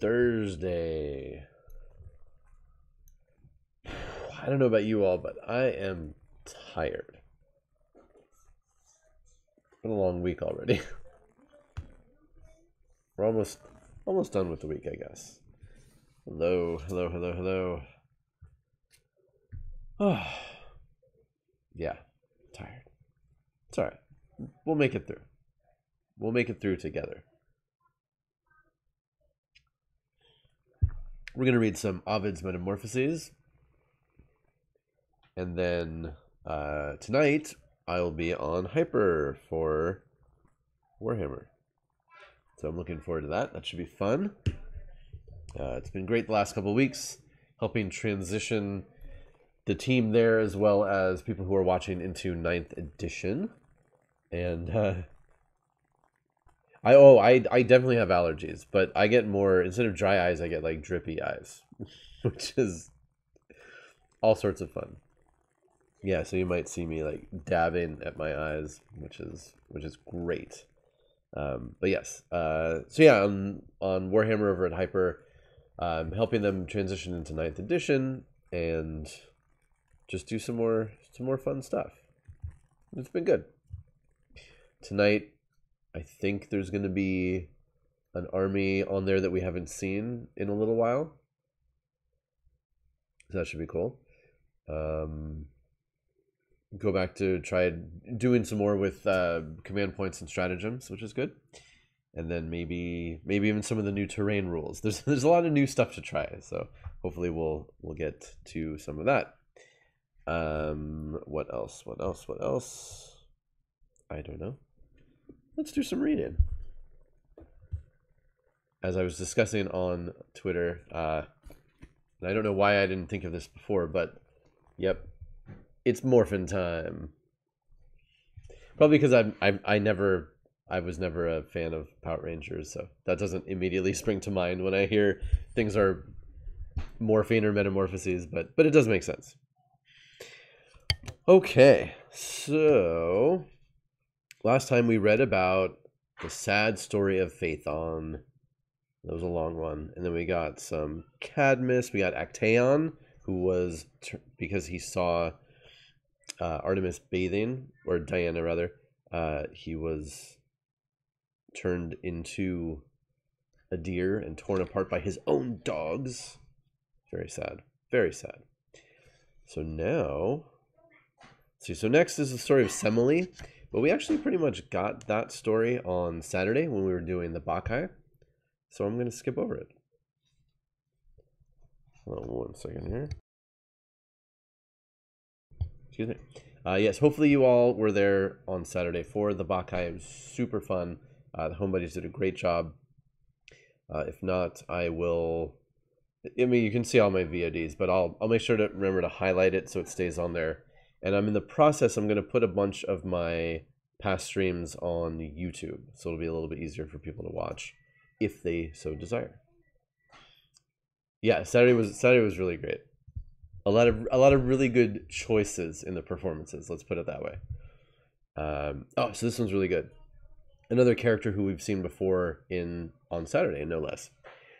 Thursday. I don't know about you all, but I am tired. Been a long week already. We're almost almost done with the week, I guess. Hello, hello, hello, hello. Oh, yeah, tired. It's all right. We'll make it through. We'll make it through together. We're going to read some Ovid's Metamorphoses. And then uh, tonight, I'll be on Hyper for Warhammer. So I'm looking forward to that. That should be fun. Uh, it's been great the last couple weeks, helping transition the team there as well as people who are watching into ninth edition. And uh, I oh I I definitely have allergies, but I get more instead of dry eyes, I get like drippy eyes, which is all sorts of fun. Yeah, so you might see me like dabbing at my eyes, which is which is great. Um, but yes, uh, so yeah, on on Warhammer over at Hyper, um, helping them transition into ninth edition and just do some more some more fun stuff. It's been good. Tonight I think there's going to be an army on there that we haven't seen in a little while. So that should be cool. Um, go back to try doing some more with uh, command points and stratagems, which is good. And then maybe maybe even some of the new terrain rules. There's there's a lot of new stuff to try. So hopefully we'll we'll get to some of that. Um, what else? What else? What else? I don't know let's do some reading. As I was discussing on Twitter, uh, and I don't know why I didn't think of this before, but yep, it's morphin time. Probably because I'm, I I never I was never a fan of Power Rangers, so that doesn't immediately spring to mind when I hear things are morphine or metamorphoses, but but it does make sense. Okay, so last time we read about the sad story of Phaethon. That was a long one. And then we got some Cadmus. We got Actaeon, who was, because he saw uh, Artemis bathing, or Diana rather, uh, he was turned into a deer and torn apart by his own dogs. Very sad. Very sad. So now, see, so next is the story of Semele. But we actually pretty much got that story on Saturday when we were doing the Bacchae. So I'm going to skip over it. Hold on one second here. Excuse me. Uh, yes, hopefully you all were there on Saturday for the Bacchae. It was super fun. Uh, the Home Buddies did a great job. Uh, if not, I will. I mean, you can see all my VODs, but I'll I'll make sure to remember to highlight it so it stays on there and I'm in the process, I'm going to put a bunch of my past streams on YouTube. So it'll be a little bit easier for people to watch if they so desire. Yeah, Saturday was Saturday was really great. A lot of a lot of really good choices in the performances. Let's put it that way. Um, oh, so this one's really good. Another character who we've seen before in on Saturday, no less.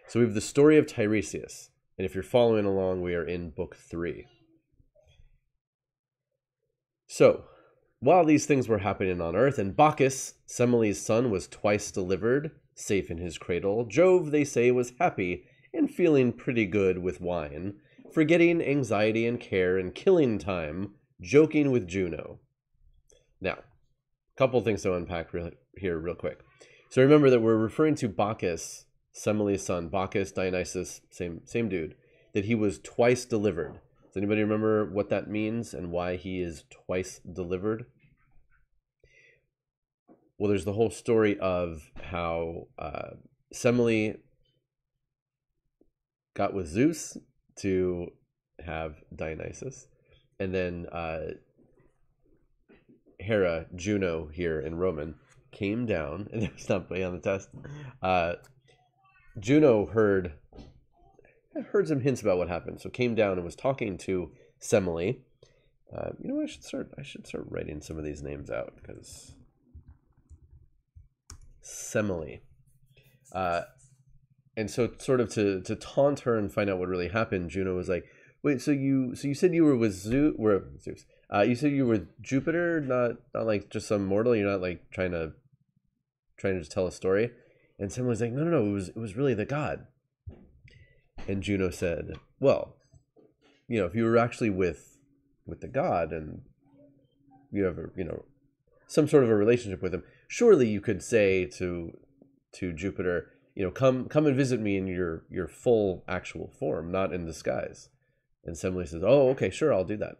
So we have the story of Tiresias, and if you're following along, we are in book three. So, while these things were happening on earth, and Bacchus, Semele's son, was twice delivered, safe in his cradle, Jove, they say, was happy and feeling pretty good with wine, forgetting anxiety and care and killing time, joking with Juno. Now, a couple things to unpack here, real quick. So remember that we're referring to Bacchus, Semele's son, Bacchus, Dionysus, same same dude, that he was twice delivered. Does anybody remember what that means and why he is twice delivered? Well, there's the whole story of how uh, Semele got with Zeus to have Dionysus, and then uh, Hera, Juno here in Roman, came down, and putting on the test. Uh, Juno heard heard some hints about what happened, so came down and was talking to Semele. Uh, you know, I should start. I should start writing some of these names out because Semele. Uh, and so sort of to to taunt her and find out what really happened, Juno was like, "Wait, so you so you said you were with Zeus? Were Zeus? Uh, you said you were Jupiter, not not like just some mortal. You're not like trying to trying to just tell a story." And someone was like, "No, no, no. It was it was really the god." And Juno said, "Well, you know, if you were actually with with the god and you have a you know some sort of a relationship with him, surely you could say to to Jupiter." you know, come come and visit me in your your full actual form, not in disguise. And Semele says, "Oh, okay, sure, I'll do that."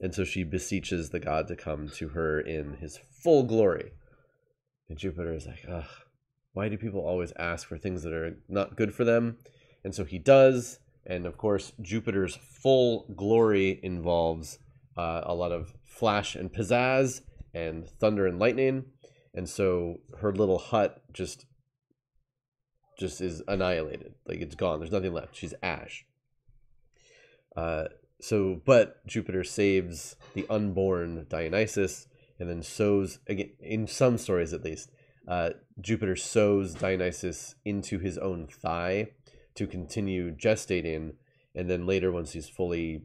And so she beseeches the god to come to her in his full glory. And Jupiter is like, "Ugh, why do people always ask for things that are not good for them?" And so he does. And of course, Jupiter's full glory involves uh, a lot of flash and pizzazz and thunder and lightning. And so her little hut just just is annihilated. Like it's gone. There's nothing left. She's ash. Uh, so, but Jupiter saves the unborn Dionysus and then sews, again, in some stories at least, uh, Jupiter sews Dionysus into his own thigh to continue gestating. And then later, once he's fully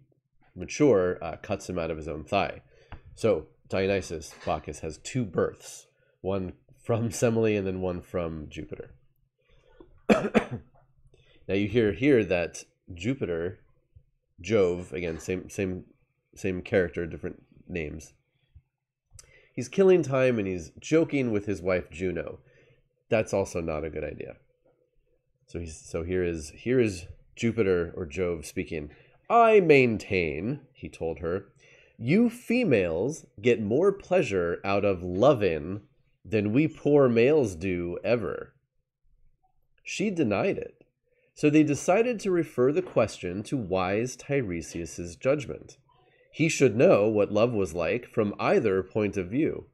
mature, uh, cuts him out of his own thigh. So, Dionysus, Bacchus, has two births one from Semele and then one from Jupiter. now you hear here that Jupiter, Jove, again, same same same character, different names. He's killing time and he's joking with his wife Juno. That's also not a good idea. So he's so here is here is Jupiter or Jove speaking. I maintain, he told her, you females get more pleasure out of loving than we poor males do ever. She denied it. So they decided to refer the question to wise Tiresias's judgment. He should know what love was like from either point of view.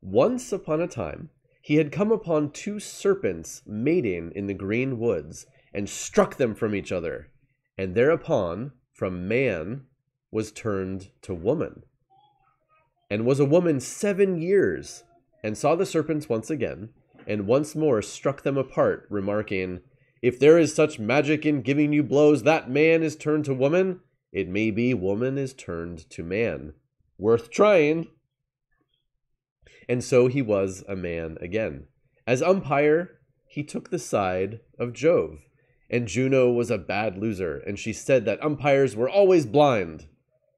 Once upon a time, he had come upon two serpents mating in the green woods and struck them from each other, and thereupon, from man, was turned to woman. And was a woman seven years, and saw the serpents once again, and once more struck them apart, remarking, If there is such magic in giving you blows that man is turned to woman, it may be woman is turned to man. Worth trying. And so he was a man again. As umpire, he took the side of Jove. And Juno was a bad loser, and she said that umpires were always blind,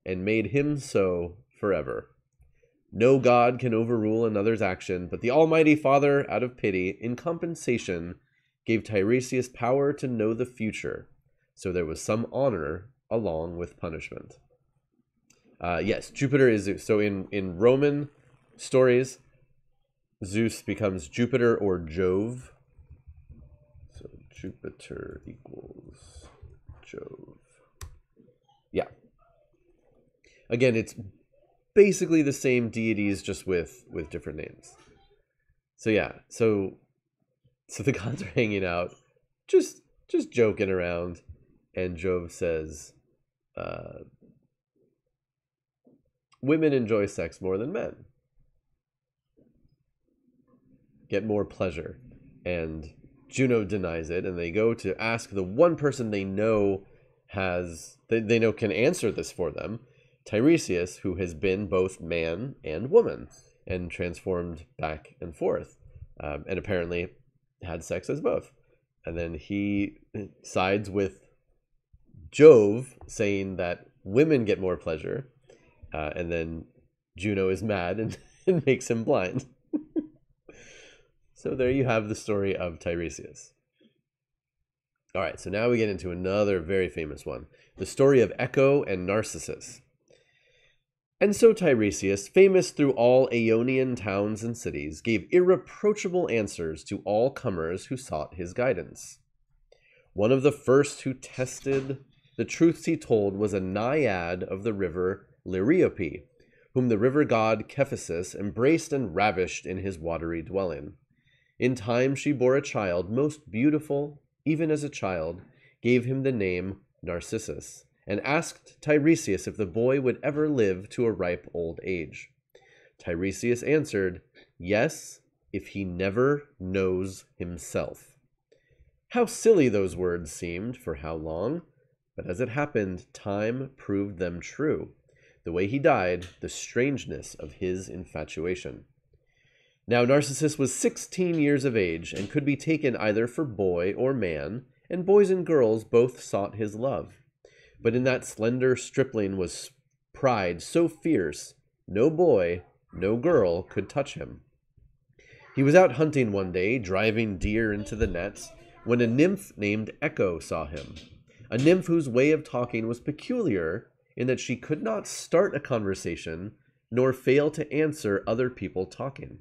and made him so forever. No god can overrule another's action, but the Almighty Father, out of pity, in compensation, gave Tiresias power to know the future. So there was some honor along with punishment. Uh, yes, Jupiter is Zeus. So in, in Roman stories, Zeus becomes Jupiter or Jove. So Jupiter equals Jove. Yeah. Again, it's basically the same deities just with with different names. So yeah, so so the gods are hanging out, just just joking around, and Jove says, uh, "Women enjoy sex more than men, get more pleasure," and Juno denies it, and they go to ask the one person they know has they, they know can answer this for them Tiresias, who has been both man and woman and transformed back and forth, um, and apparently had sex as both. And then he sides with Jove, saying that women get more pleasure, uh, and then Juno is mad and, and makes him blind. So there you have the story of Tiresias. All right, so now we get into another very famous one the story of Echo and Narcissus. And so Tiresias, famous through all Aonian towns and cities, gave irreproachable answers to all comers who sought his guidance. One of the first who tested the truths he told was a naiad of the river Liriope, whom the river god Cephisus embraced and ravished in his watery dwelling. In time she bore a child most beautiful, even as a child, gave him the name Narcissus and asked Tiresias if the boy would ever live to a ripe old age. Tiresias answered, Yes, if he never knows himself. How silly those words seemed for how long, but as it happened, time proved them true. The way he died, the strangeness of his infatuation. Now, Narcissus was 16 years of age and could be taken either for boy or man, and boys and girls both sought his love. But in that slender stripling was pride so fierce, no boy, no girl could touch him. He was out hunting one day, driving deer into the nets, when a nymph named Echo saw him. A nymph whose way of talking was peculiar in that she could not start a conversation nor fail to answer other people talking.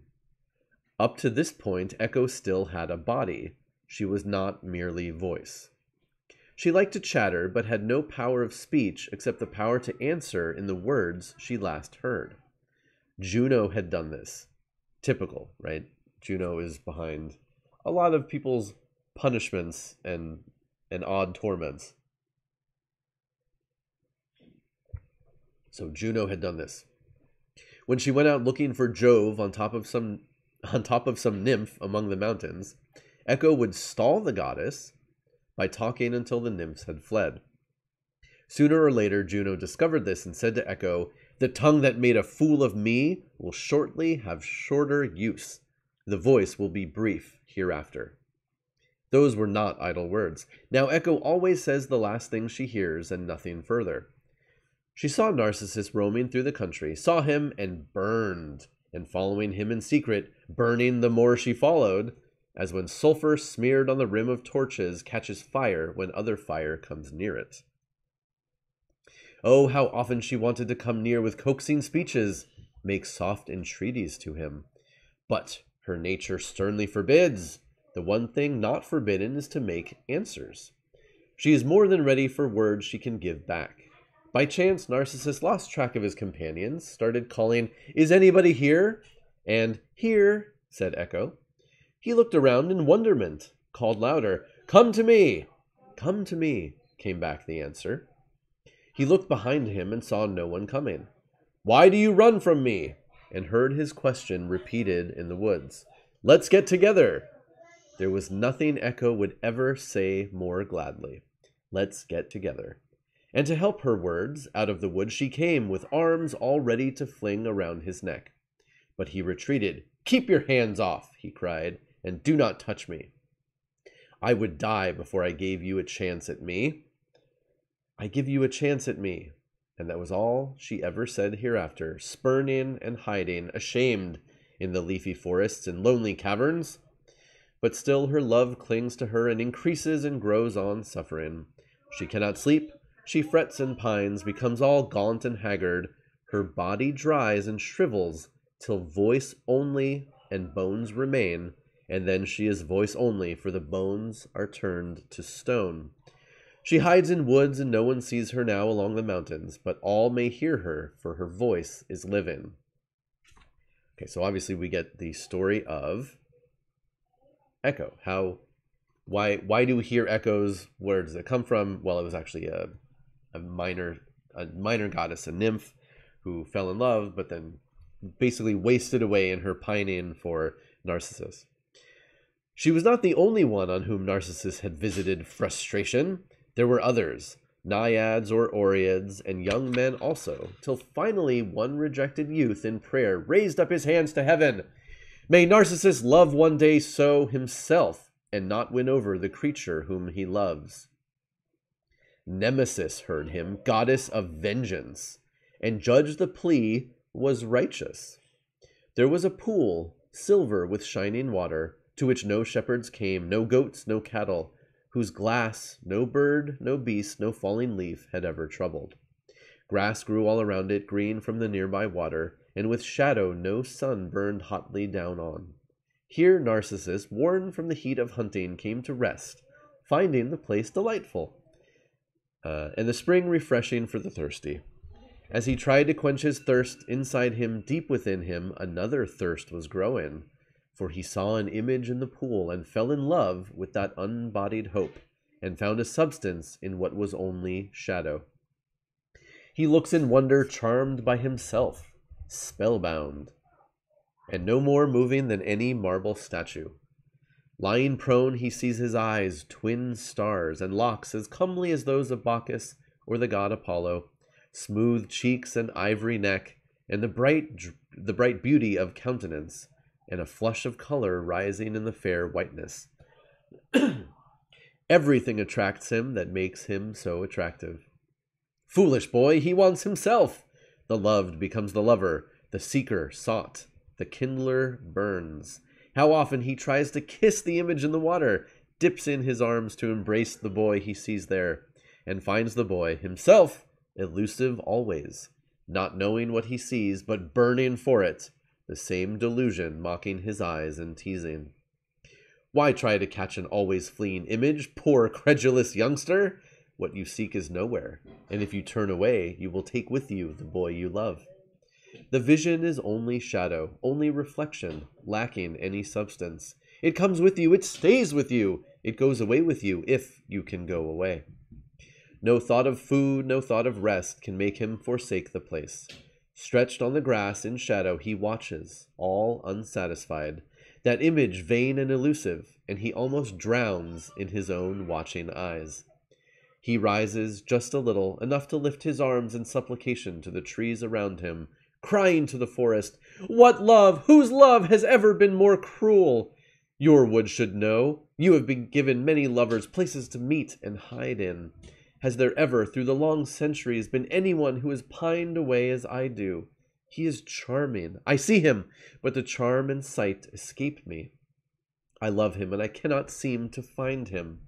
Up to this point, Echo still had a body. She was not merely voice. She liked to chatter, but had no power of speech except the power to answer in the words she last heard. Juno had done this. Typical, right? Juno is behind a lot of people's punishments and and odd torments. So Juno had done this. When she went out looking for Jove on top of some on top of some nymph among the mountains, Echo would stall the goddess by talking until the nymphs had fled. Sooner or later, Juno discovered this and said to Echo, The tongue that made a fool of me will shortly have shorter use. The voice will be brief hereafter. Those were not idle words. Now Echo always says the last thing she hears and nothing further. She saw Narcissus roaming through the country, saw him, and burned, and following him in secret, burning the more she followed, as when sulphur smeared on the rim of torches catches fire when other fire comes near it. Oh, how often she wanted to come near with coaxing speeches, make soft entreaties to him. But her nature sternly forbids. The one thing not forbidden is to make answers. She is more than ready for words she can give back. By chance, Narcissus lost track of his companions, started calling, Is anybody here? And, Here, said Echo. He looked around in wonderment, called louder, Come to me! Come to me, came back the answer. He looked behind him and saw no one coming. Why do you run from me? and heard his question repeated in the woods. Let's get together. There was nothing Echo would ever say more gladly. Let's get together. And to help her words, out of the wood she came, with arms all ready to fling around his neck. But he retreated. Keep your hands off, he cried, and do not touch me. I would die before I gave you a chance at me. I give you a chance at me. And that was all she ever said hereafter, spurning and hiding, ashamed in the leafy forests and lonely caverns. But still her love clings to her and increases and grows on suffering. She cannot sleep, she frets and pines, becomes all gaunt and haggard. Her body dries and shrivels till voice only and bones remain, and then she is voice only, for the bones are turned to stone. She hides in woods, and no one sees her now along the mountains, but all may hear her, for her voice is living. Okay, so obviously we get the story of Echo. How, why, why do we hear echoes? Where does it come from? Well, it was actually a a minor a minor goddess, a nymph, who fell in love, but then basically wasted away in her pining for Narcissus. She was not the only one on whom Narcissus had visited frustration. There were others, naiads or oreads, and young men also, till finally one rejected youth in prayer raised up his hands to heaven. May Narcissus love one day so himself, and not win over the creature whom he loves. Nemesis heard him, goddess of vengeance, and judged the plea was righteous. There was a pool, silver with shining water, to which no shepherds came, no goats, no cattle, whose glass no bird, no beast, no falling leaf had ever troubled. Grass grew all around it, green from the nearby water, and with shadow no sun burned hotly down on. Here Narcissus, worn from the heat of hunting, came to rest, finding the place delightful uh, and the spring refreshing for the thirsty. As he tried to quench his thirst inside him, deep within him, another thirst was growing, for he saw an image in the pool and fell in love with that unbodied hope, and found a substance in what was only shadow. He looks in wonder, charmed by himself, spellbound, and no more moving than any marble statue. Lying prone, he sees his eyes, twin stars, and locks as comely as those of Bacchus or the god Apollo, smooth cheeks and ivory neck, and the bright, the bright beauty of countenance, and a flush of color rising in the fair whiteness. Everything attracts him that makes him so attractive. Foolish boy, he wants himself. The loved becomes the lover, the seeker sought, the kindler burns. How often he tries to kiss the image in the water, dips in his arms to embrace the boy he sees there, and finds the boy himself elusive always, not knowing what he sees, but burning for it, the same delusion mocking his eyes and teasing. Why try to catch an always fleeing image, poor credulous youngster? What you seek is nowhere, and if you turn away, you will take with you the boy you love. The vision is only shadow, only reflection, lacking any substance. It comes with you, it stays with you, it goes away with you if you can go away. No thought of food, no thought of rest can make him forsake the place. Stretched on the grass in shadow, he watches, all unsatisfied, that image vain and elusive, and he almost drowns in his own watching eyes. He rises just a little, enough to lift his arms in supplication to the trees around him, crying to the forest, What love, whose love has ever been more cruel? Your wood should know. You have been given many lovers places to meet and hide in. Has there ever, through the long centuries, been anyone who has pined away as I do? He is charming. I see him, but the charm and sight escape me. I love him, and I cannot seem to find him.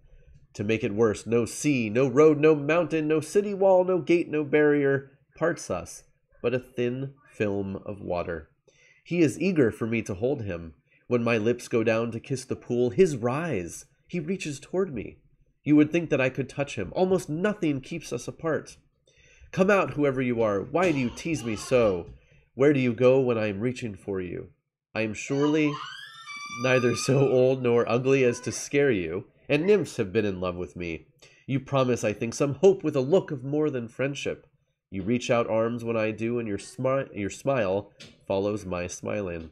To make it worse, no sea, no road, no mountain, no city wall, no gate, no barrier parts us, but a thin film of water. He is eager for me to hold him. When my lips go down to kiss the pool, his rise, he reaches toward me. You would think that I could touch him. Almost nothing keeps us apart. Come out, whoever you are. Why do you tease me so? Where do you go when I am reaching for you? I am surely neither so old nor ugly as to scare you, and nymphs have been in love with me. You promise, I think, some hope with a look of more than friendship. You reach out arms when I do, and your, smi- your smile follows my smiling.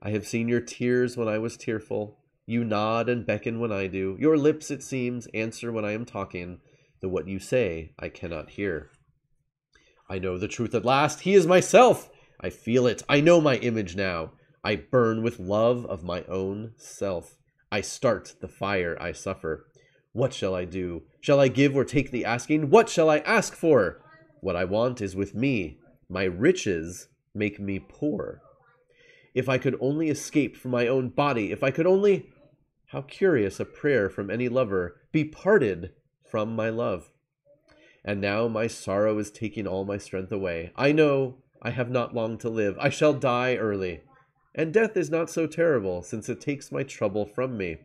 I have seen your tears when I was tearful. You nod and beckon when I do. Your lips, it seems, answer when I am talking, though what you say I cannot hear. I know the truth at last. He is myself. I feel it. I know my image now. I burn with love of my own self. I start the fire I suffer. What shall I do? Shall I give or take the asking? What shall I ask for? What I want is with me. My riches make me poor. If I could only escape from my own body, if I could only. How curious a prayer from any lover be parted from my love. And now my sorrow is taking all my strength away. I know I have not long to live. I shall die early. And death is not so terrible, since it takes my trouble from me.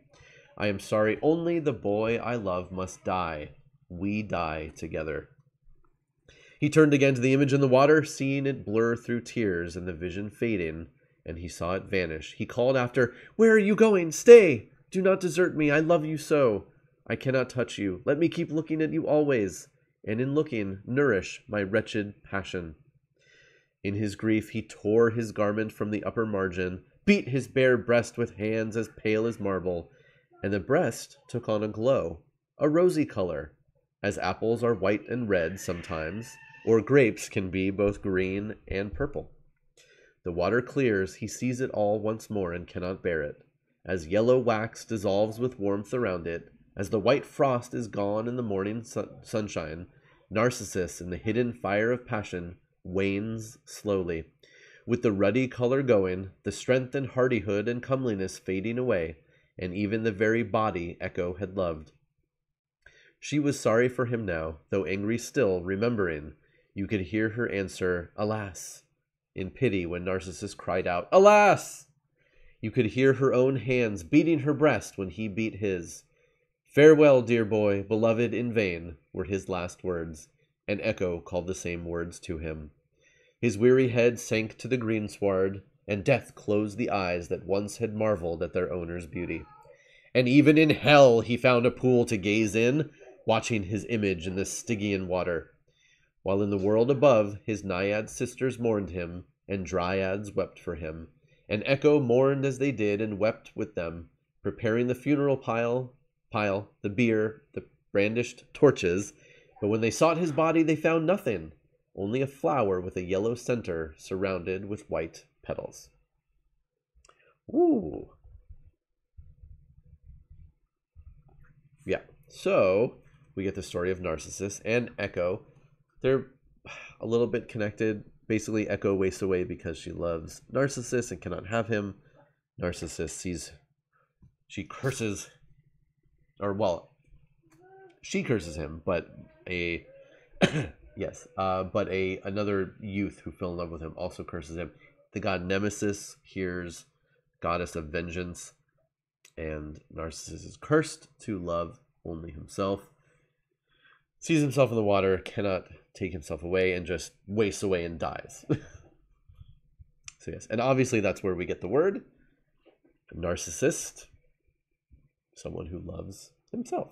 I am sorry only the boy I love must die. We die together. He turned again to the image in the water, seeing it blur through tears and the vision fading, and he saw it vanish. He called after, Where are you going? Stay! Do not desert me. I love you so. I cannot touch you. Let me keep looking at you always, and in looking, nourish my wretched passion. In his grief, he tore his garment from the upper margin, beat his bare breast with hands as pale as marble, and the breast took on a glow, a rosy color, as apples are white and red sometimes, or grapes can be both green and purple. The water clears, he sees it all once more and cannot bear it. As yellow wax dissolves with warmth around it, as the white frost is gone in the morning sun- sunshine, Narcissus, in the hidden fire of passion, wanes slowly. With the ruddy color going, the strength and hardihood and comeliness fading away, and even the very body Echo had loved. She was sorry for him now, though angry still, remembering. You could hear her answer, Alas! in pity when Narcissus cried out, Alas! You could hear her own hands beating her breast when he beat his. Farewell, dear boy, beloved in vain, were his last words, and Echo called the same words to him. His weary head sank to the greensward, and death closed the eyes that once had marveled at their owner's beauty. And even in hell he found a pool to gaze in, watching his image in the Stygian water. While in the world above his naiad sisters mourned him, and dryads wept for him, and Echo mourned as they did and wept with them, preparing the funeral pile, pile, the bier, the brandished torches. But when they sought his body, they found nothing, only a flower with a yellow center surrounded with white petals. Ooh. Yeah. So we get the story of Narcissus and Echo. They're a little bit connected. Basically, Echo wastes away because she loves Narcissus and cannot have him. Narcissus sees, she curses, or well, she curses him, but a yes, uh, but a another youth who fell in love with him also curses him. The god Nemesis hears goddess of vengeance, and Narcissus is cursed to love only himself. Sees himself in the water, cannot take himself away, and just wastes away and dies. so, yes, and obviously that's where we get the word narcissist, someone who loves himself.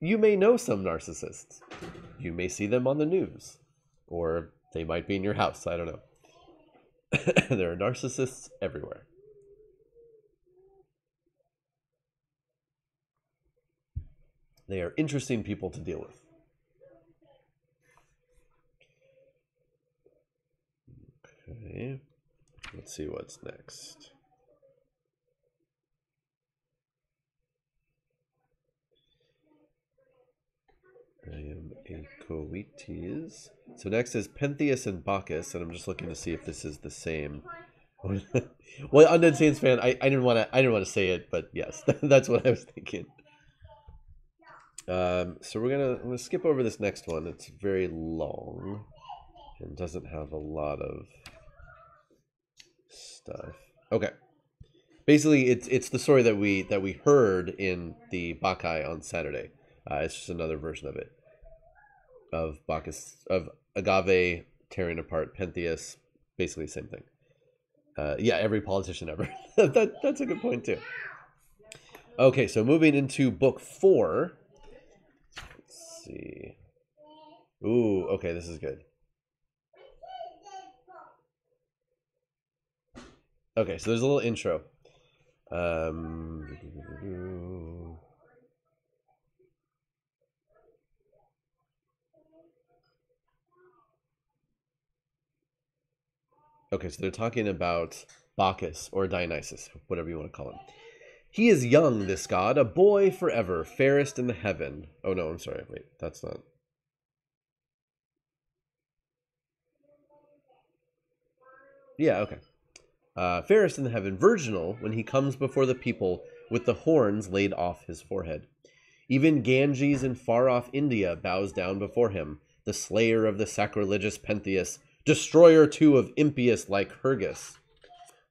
You may know some narcissists. You may see them on the news, or they might be in your house. I don't know. there are narcissists everywhere. They are interesting people to deal with. Okay, let's see what's next. I am a. So next is Pentheus and Bacchus, and I'm just looking to see if this is the same. well, Undead Saints fan, I, I didn't want to I didn't want to say it, but yes, that's what I was thinking. Um, so we're gonna I'm gonna skip over this next one. It's very long and doesn't have a lot of stuff. Okay. Basically, it's it's the story that we that we heard in the Bacchae on Saturday. Uh, it's just another version of it, of Bacchus of Agave tearing apart Pentheus. Basically, same thing. Uh, yeah, every politician ever. that that's a good point too. Okay, so moving into book four Let's see. Ooh, okay, this is good. Okay, so there's a little intro. Um, okay, so they're talking about Bacchus or Dionysus, whatever you want to call him. He is young, this god, a boy forever, fairest in the heaven. Oh no, I'm sorry. Wait, that's not. Yeah, okay. Uh, fairest in the heaven, virginal, when he comes before the people with the horns laid off his forehead. Even Ganges in far off India bows down before him, the slayer of the sacrilegious Pentheus, destroyer too of impious Lycurgus,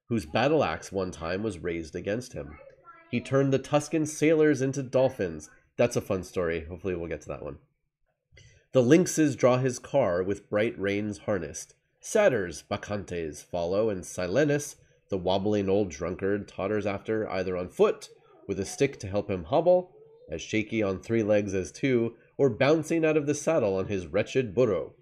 whose battle axe one time was raised against him. He turned the Tuscan sailors into dolphins. That's a fun story. Hopefully, we'll get to that one. The lynxes draw his car with bright reins harnessed. Satyrs, bacchantes, follow, and Silenus, the wobbling old drunkard, totters after, either on foot, with a stick to help him hobble, as shaky on three legs as two, or bouncing out of the saddle on his wretched burro.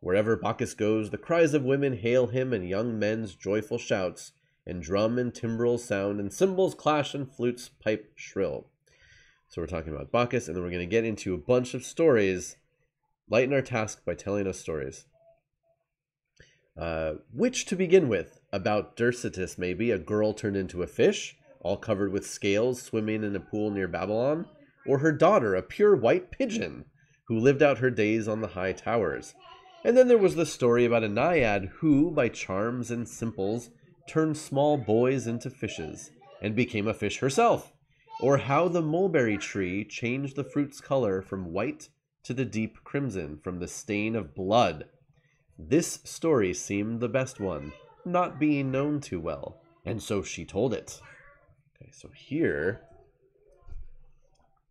Wherever Bacchus goes, the cries of women hail him and young men's joyful shouts and drum and timbrels sound, and cymbals clash and flutes pipe shrill. So we're talking about Bacchus, and then we're going to get into a bunch of stories. Lighten our task by telling us stories. Uh, which to begin with, about Dercetus maybe, a girl turned into a fish, all covered with scales, swimming in a pool near Babylon, or her daughter, a pure white pigeon, who lived out her days on the high towers. And then there was the story about a naiad who, by charms and simples, turned small boys into fishes and became a fish herself, or how the mulberry tree changed the fruit's color from white to the deep crimson from the stain of blood. This story seemed the best one, not being known too well, and so she told it. Okay, so here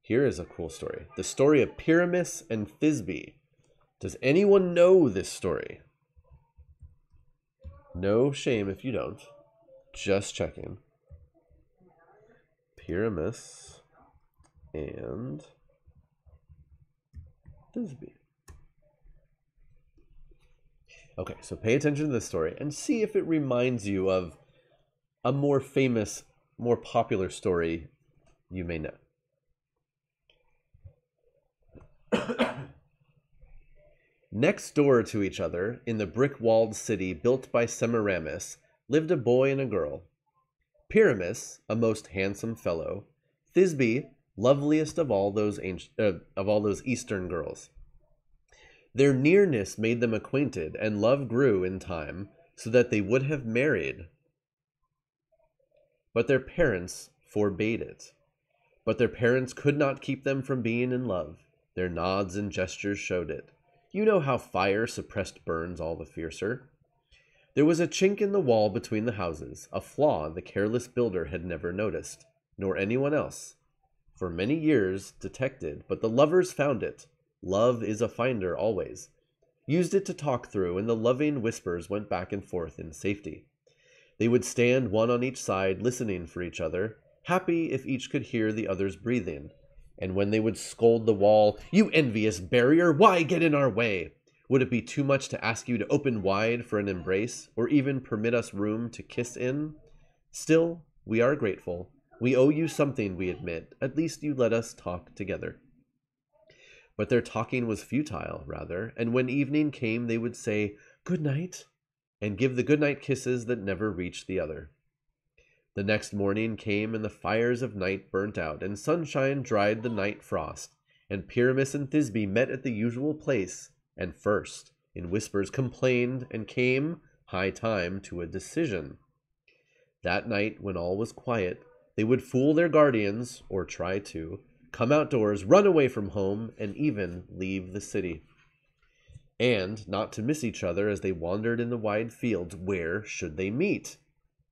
here is a cool story. The story of Pyramus and Thisbe. Does anyone know this story? No shame if you don't. Just checking. Pyramus and Thisbe. Okay, so pay attention to this story and see if it reminds you of a more famous more popular story you may know. Next door to each other, in the brick walled city built by Semiramis, lived a boy and a girl. Pyramus, a most handsome fellow, Thisbe, loveliest of all those ancient, uh, of all those eastern girls. Their nearness made them acquainted, and love grew in time, so that they would have married. But their parents forbade it. But their parents could not keep them from being in love. Their nods and gestures showed it. You know how fire suppressed burns all the fiercer. There was a chink in the wall between the houses, a flaw the careless builder had never noticed, nor anyone else. For many years detected, but the lovers found it. Love is a finder always. Used it to talk through, and the loving whispers went back and forth in safety. They would stand one on each side, listening for each other, happy if each could hear the other's breathing, and when they would scold the wall, You envious barrier, why get in our way? Would it be too much to ask you to open wide for an embrace, or even permit us room to kiss in? Still, we are grateful. We owe you something, we admit. At least you let us talk together. But their talking was futile, rather, and when evening came, they would say, Good night, and give the good night kisses that never reached the other. The next morning came, and the fires of night burnt out, and sunshine dried the night frost, and Pyramus and Thisbe met at the usual place, and first, in whispers, complained, and came, high time, to a decision. That night, when all was quiet, they would fool their guardians, or try to, come outdoors, run away from home, and even leave the city. And, not to miss each other as they wandered in the wide fields, where should they meet?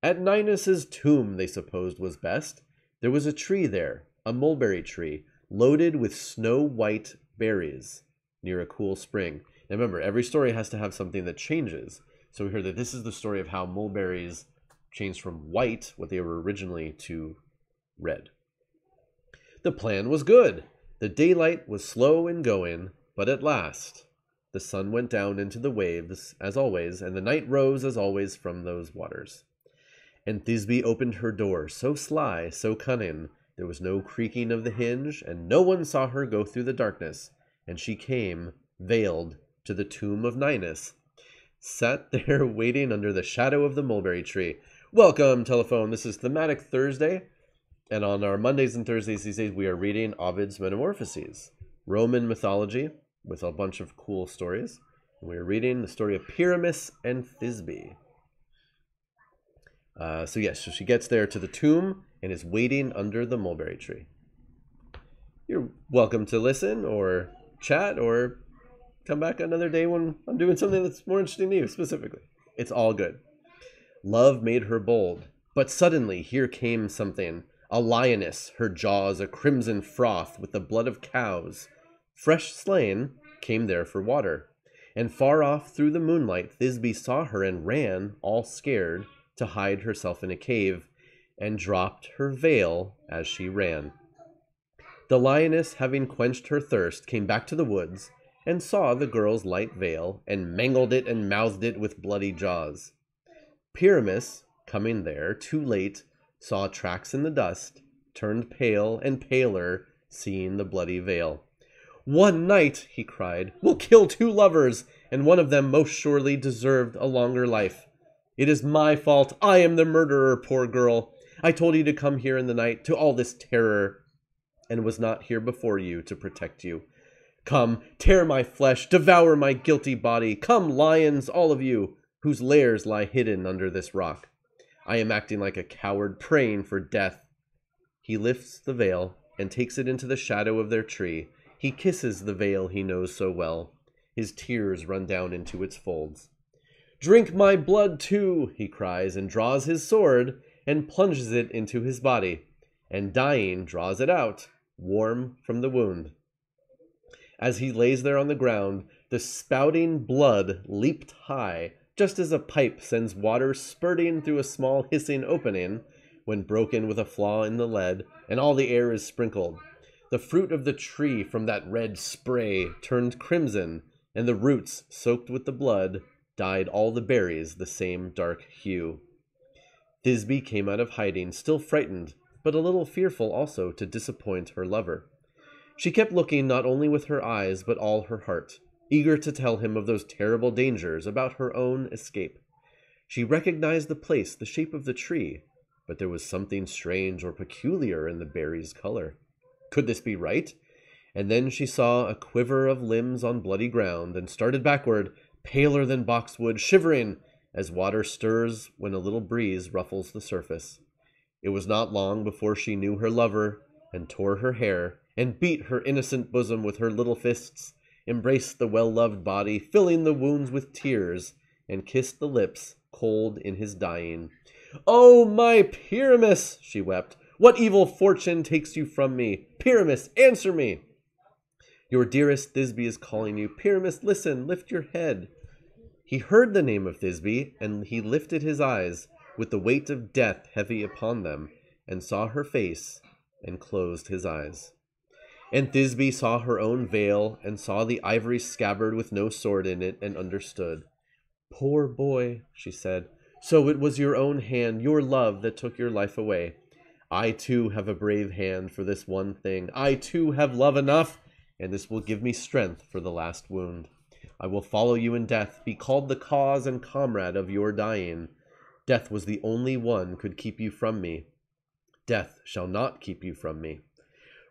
At Ninus's tomb, they supposed was best. There was a tree there, a mulberry tree, loaded with snow white berries near a cool spring. Remember, every story has to have something that changes. So we heard that this is the story of how mulberries changed from white, what they were originally, to red. The plan was good. The daylight was slow in going, but at last the sun went down into the waves, as always, and the night rose, as always, from those waters. And Thisbe opened her door, so sly, so cunning, there was no creaking of the hinge, and no one saw her go through the darkness, and she came, veiled, to the tomb of Ninus, sat there waiting under the shadow of the mulberry tree. Welcome, telephone. This is Thematic Thursday, and on our Mondays and Thursdays these days we are reading Ovid's Metamorphoses, Roman mythology with a bunch of cool stories. And We are reading the story of Pyramus and Thisbe. Uh, so yes, so she gets there to the tomb and is waiting under the mulberry tree. You're welcome to listen or chat or come back another day when I'm doing something that's more interesting to you specifically. It's all good. Love made her bold, but suddenly here came something. A lioness, her jaws a crimson froth with the blood of cows. Fresh slain, came there for water. And far off through the moonlight, Thisbe saw her and ran, all scared, to hide herself in a cave, and dropped her veil as she ran. The lioness, having quenched her thirst, came back to the woods, and saw the girl's light veil, and mangled it and mouthed it with bloody jaws. Pyramus, coming there too late, saw tracks in the dust, turned pale and paler, seeing the bloody veil. One night, he cried, will kill two lovers, and one of them most surely deserved a longer life. It is my fault. I am the murderer, poor girl. I told you to come here in the night to all this terror, and was not here before you to protect you. Come, tear my flesh, devour my guilty body. Come, lions, all of you, whose lairs lie hidden under this rock. I am acting like a coward, praying for death. He lifts the veil and takes it into the shadow of their tree. He kisses the veil he knows so well. His tears run down into its folds. Drink my blood too, he cries, and draws his sword and plunges it into his body, and dying draws it out, warm from the wound. As he lays there on the ground, the spouting blood leaped high, just as a pipe sends water spurting through a small hissing opening when broken with a flaw in the lead, and all the air is sprinkled. The fruit of the tree from that red spray turned crimson, and the roots, soaked with the blood, dyed all the berries the same dark hue. Thisbe came out of hiding, still frightened, but a little fearful also to disappoint her lover. She kept looking not only with her eyes, but all her heart, eager to tell him of those terrible dangers about her own escape. She recognized the place, the shape of the tree, but there was something strange or peculiar in the berry's color. Could this be right? And then she saw a quiver of limbs on bloody ground, and started backward, paler than boxwood, shivering, as water stirs when a little breeze ruffles the surface. It was not long before she knew her lover, and tore her hair, and beat her innocent bosom with her little fists, embraced the well loved body, filling the wounds with tears, and kissed the lips cold in his dying. Oh, my Pyramus, she wept, what evil fortune takes you from me? Pyramus, answer me! Your dearest Thisbe is calling you. Pyramus, listen, lift your head. He heard the name of Thisbe, and he lifted his eyes, with the weight of death heavy upon them, and saw her face, and closed his eyes. And Thisbe saw her own veil, and saw the ivory scabbard with no sword in it, and understood. Poor boy, she said, so it was your own hand, your love, that took your life away. I too have a brave hand for this one thing. I too have love enough, and this will give me strength for the last wound. I will follow you in death, be called the cause and comrade of your dying. Death was the only one could keep you from me. Death shall not keep you from me.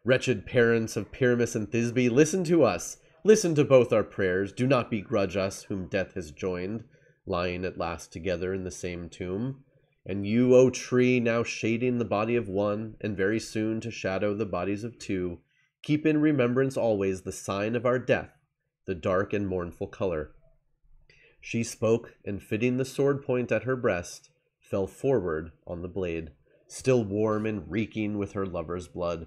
Wretched parents of Pyramus and Thisbe, listen to us. Listen to both our prayers. Do not begrudge us, whom death has joined, lying at last together in the same tomb. And you, O tree, now shading the body of one, and very soon to shadow the bodies of two, keep in remembrance always the sign of our death the dark and mournful color. She spoke, and fitting the sword point at her breast, fell forward on the blade, still warm and reeking with her lover's blood.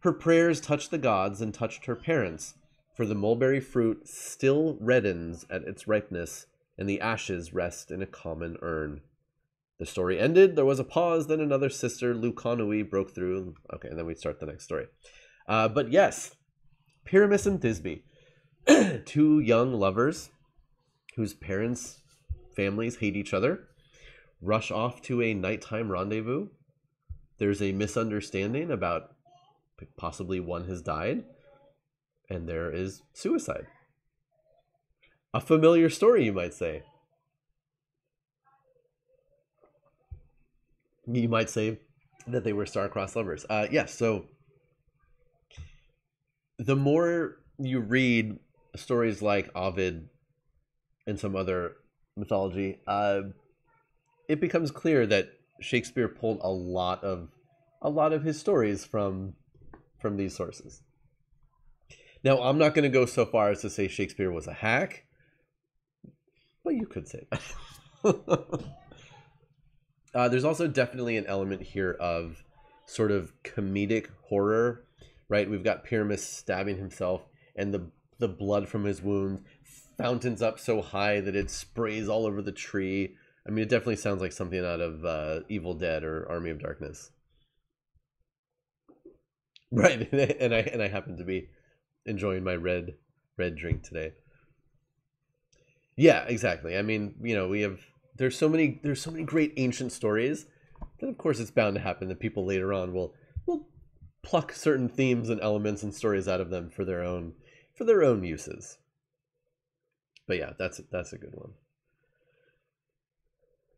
Her prayers touched the gods and touched her parents, for the mulberry fruit still reddens at its ripeness, and the ashes rest in a common urn. The story ended. There was a pause. Then another sister, Leuconoe, broke through. Okay, and then we start the next story. Uh, but yes, Pyramus and Thisbe. two young lovers whose parents' families hate each other rush off to a nighttime rendezvous. There's a misunderstanding about possibly one has died, and there is suicide. A familiar story, you might say. You might say that they were star-crossed lovers. Uh, yes, yeah, so the more you read stories like Ovid and some other mythology, uh, it becomes clear that Shakespeare pulled a lot of a lot of his stories from from these sources. Now, I'm not going to go so far as to say Shakespeare was a hack, but you could say that. uh, there's also definitely an element here of sort of comedic horror, right? We've got Pyramus stabbing himself, and the the blood from his wound fountains up so high that it sprays all over the tree. I mean, it definitely sounds like something out of uh, Evil Dead or Army of Darkness. Right, and I and I happen to be enjoying my red red drink today. Yeah, exactly. I mean, you know, we have there's so many there's so many great ancient stories that of course it's bound to happen that people later on will will pluck certain themes and elements and stories out of them for their own for their own uses. But yeah, that's that's a good one.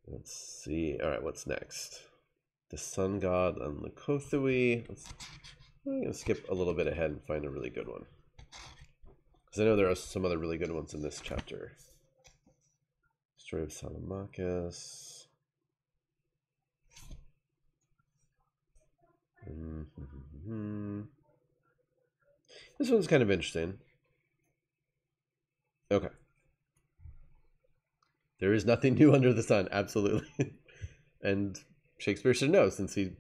Let's see. All right, what's next? The sun god and Leucothoe. Let's, I'm gonna skip a little bit ahead and find a really good one. Because I know there are some other really good ones in this chapter. Story of Salmacis. -hmm. This one's kind of interesting. Okay. There is nothing new under the sun, absolutely. and Shakespeare should know since he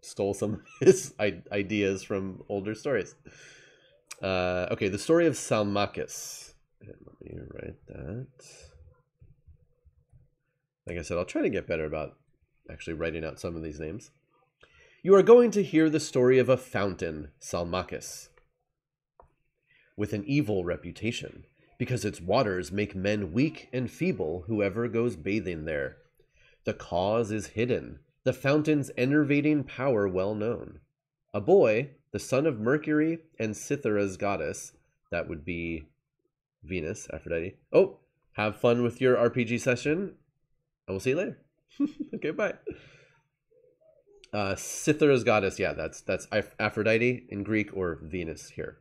stole some of his ideas from older stories. Uh, okay, the story of Salmacis. Let me write that. Like I said, I'll try to get better about actually writing out some of these names. You are going to hear the story of a fountain, Salmacis, with an evil reputation because its waters make men weak and feeble whoever goes bathing there. The cause is hidden, the fountain's enervating power well known. A boy, the son of Mercury and Cythera's goddess, that would be Venus, Aphrodite. Oh, have fun with your RPG session. I will see you later. okay, bye. Uh, Cythera's goddess, yeah, that's that's Aphrodite in Greek or Venus here.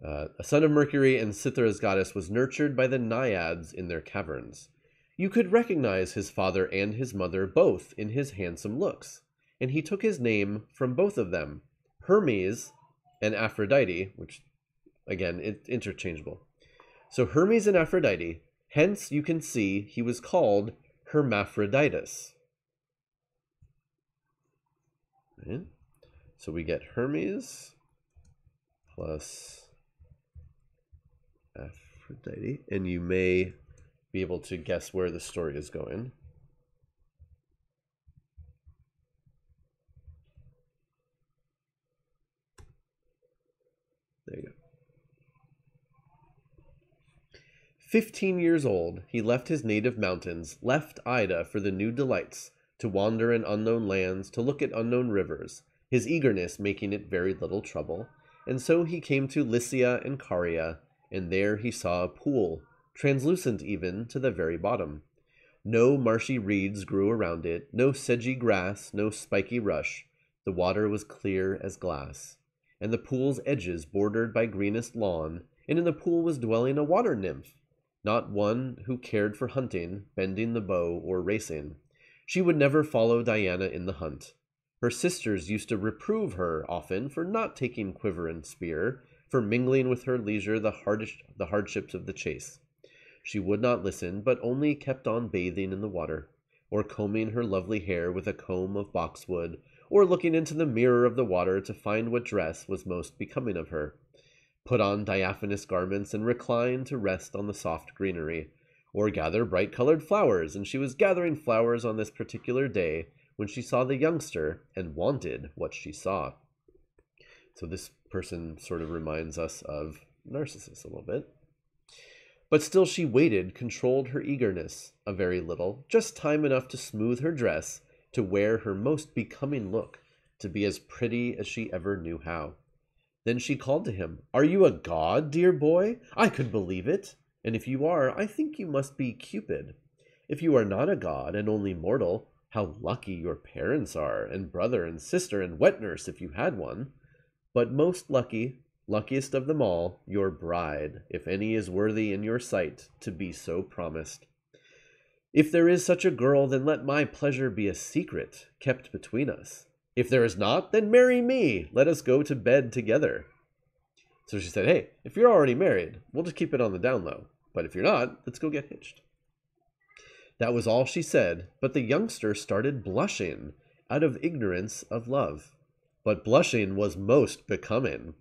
Uh, a son of Mercury and Cythera's goddess was nurtured by the naiads in their caverns. You could recognize his father and his mother both in his handsome looks, and he took his name from both of them, Hermes and Aphrodite, which again, it's interchangeable. So Hermes and Aphrodite, hence you can see he was called Hermaphroditus. Right? So we get Hermes plus Aphrodite, and you may be able to guess where the story is going. There you go. Fifteen years old, he left his native mountains, left Ida for the new delights, to wander in unknown lands, to look at unknown rivers, his eagerness making it very little trouble. And so he came to Lycia and Caria, and there he saw a pool, translucent even to the very bottom. No marshy reeds grew around it, no sedgy grass, no spiky rush. The water was clear as glass, and the pool's edges bordered by greenest lawn, and in the pool was dwelling a water nymph, not one who cared for hunting, bending the bow, or racing. She would never follow Diana in the hunt. Her sisters used to reprove her often for not taking quiver and spear, for mingling with her leisure the, hardest, the hardships of the chase. She would not listen, but only kept on bathing in the water, or combing her lovely hair with a comb of boxwood, or looking into the mirror of the water to find what dress was most becoming of her put on diaphanous garments, and recline to rest on the soft greenery, or gather bright colored flowers, and she was gathering flowers on this particular day when she saw the youngster and wanted what she saw. So this person sort of reminds us of Narcissus a little bit. But still she waited, controlled her eagerness a very little, just time enough to smooth her dress, to wear her most becoming look, to be as pretty as she ever knew how. Then she called to him, Are you a god, dear boy? I could believe it. And if you are, I think you must be Cupid. If you are not a god and only mortal, how lucky your parents are, and brother and sister and wet nurse if you had one. But most lucky, luckiest of them all, your bride, if any is worthy in your sight to be so promised. If there is such a girl, then let my pleasure be a secret kept between us. If there is not, then marry me. Let us go to bed together. So she said, Hey, if you're already married, we'll just keep it on the down low. But if you're not, let's go get hitched. That was all she said, but the youngster started blushing out of ignorance of love. But blushing was most becoming.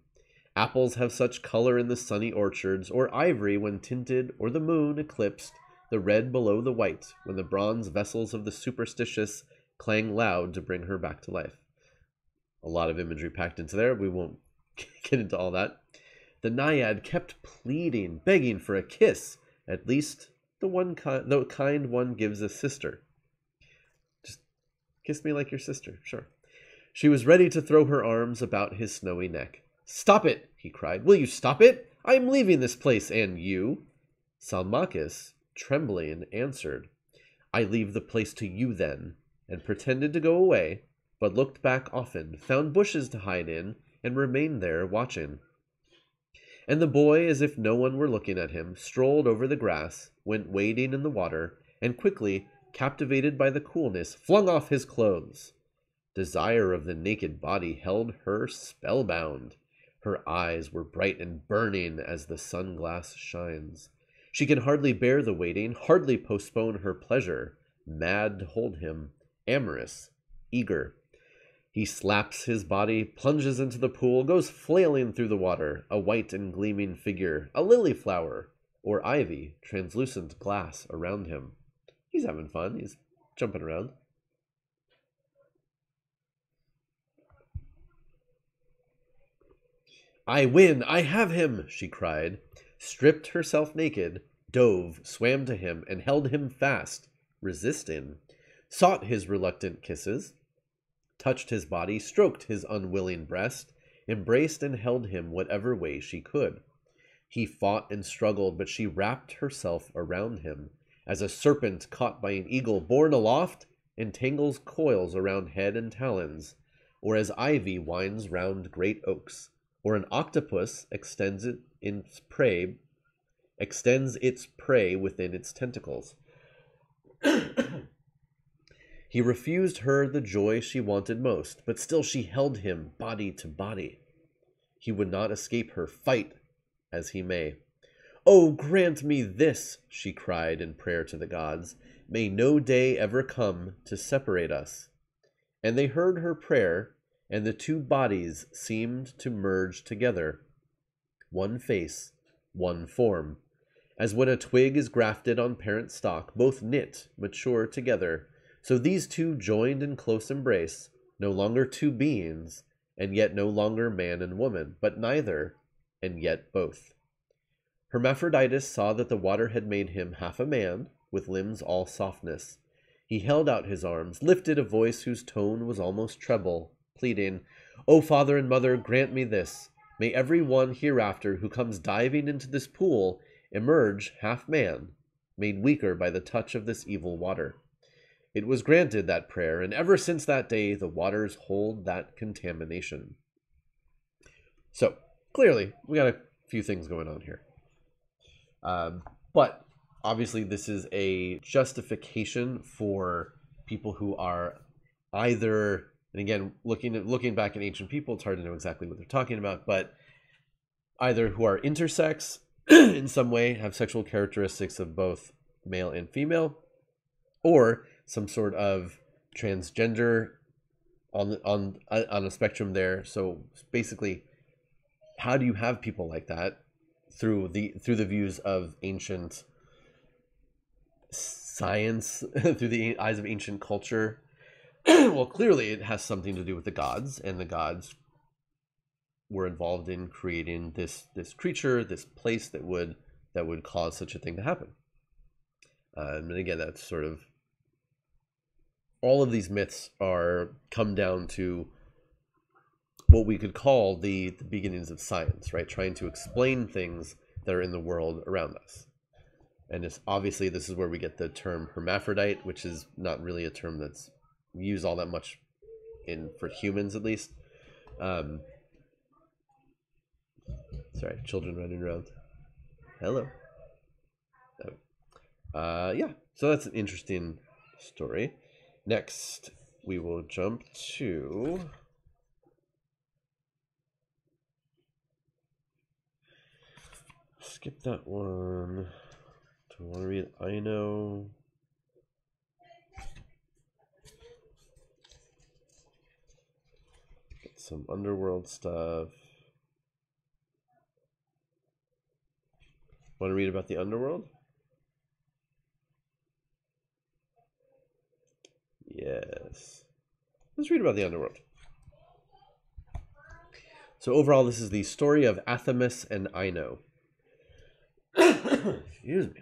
Apples have such color in the sunny orchards, or ivory when tinted, or the moon eclipsed, the red below the white, when the bronze vessels of the superstitious clang loud to bring her back to life a lot of imagery packed into there. We won't get into all that. The naiad kept pleading, begging for a kiss, at least the one kind, the kind one gives a sister. Just kiss me like your sister, sure. She was ready to throw her arms about his snowy neck. Stop it, he cried. Will you stop it? I am leaving this place, and you? Salmacis, trembling, answered, I leave the place to you then, and pretended to go away, but looked back often, found bushes to hide in, and remained there watching. And the boy, as if no one were looking at him, strolled over the grass, went wading in the water, and quickly, captivated by the coolness, flung off his clothes. Desire of the naked body held her spellbound. Her eyes were bright and burning as the sun glass shines. She can hardly bear the waiting, hardly postpone her pleasure, mad to hold him, amorous, eager. He slaps his body, plunges into the pool, goes flailing through the water, a white and gleaming figure, a lily flower, or ivy, translucent glass around him. He's having fun, he's jumping around. I win! I have him! she cried, stripped herself naked, dove, swam to him, and held him fast, resisting sought his reluctant kisses, touched his body, stroked his unwilling breast, embraced and held him whatever way she could. He fought and struggled, but she wrapped herself around him, as a serpent caught by an eagle borne aloft entangles coils around head and talons, or as ivy winds round great oaks, or an octopus extends it its prey extends its prey within its tentacles. he refused her the joy she wanted most, but still she held him body to body. He would not escape her, fight as he may. Oh, grant me this, she cried in prayer to the gods. May no day ever come to separate us. And they heard her prayer, and the two bodies seemed to merge together. One face, one form. As when a twig is grafted on parent stock, both knit, mature together, so these two joined in close embrace, no longer two beings, and yet no longer man and woman, but neither, and yet both. Hermaphroditus saw that the water had made him half a man, with limbs all softness. He held out his arms, lifted a voice whose tone was almost treble, pleading, O father and mother, grant me this. May every one hereafter who comes diving into this pool emerge half man, made weaker by the touch of this evil water. It was granted that prayer, and ever since that day the waters hold that contamination. So, clearly, we got a few things going on here. Um, but obviously, this is a justification for people who are either, and again, looking at, looking back at ancient people, it's hard to know exactly what they're talking about, but either who are intersex in some way, have sexual characteristics of both male and female, or some sort of transgender on the, on uh, on a spectrum there. So basically, how do you have people like that through the through the views of ancient science through the eyes of ancient culture well clearly it has something to do with the gods and the gods were involved in creating this this creature this place that would that would cause such a thing to happen um, and again that's sort of all of these myths are come down to what we could call the, the beginnings of science, right? Trying to explain things that are in the world around us. And it's obviously this is where we get the term hermaphrodite, which is not really a term that's used all that much in for humans at least. Um, sorry, children running around. Hello. Oh. Uh, yeah, so that's an interesting story. Next, we will jump to skip that one. Do I want to read I know? Some underworld stuff. Want to read about the underworld? Yes. Let's read about the underworld. So overall, this is the story of Athamas and Ino. Excuse me.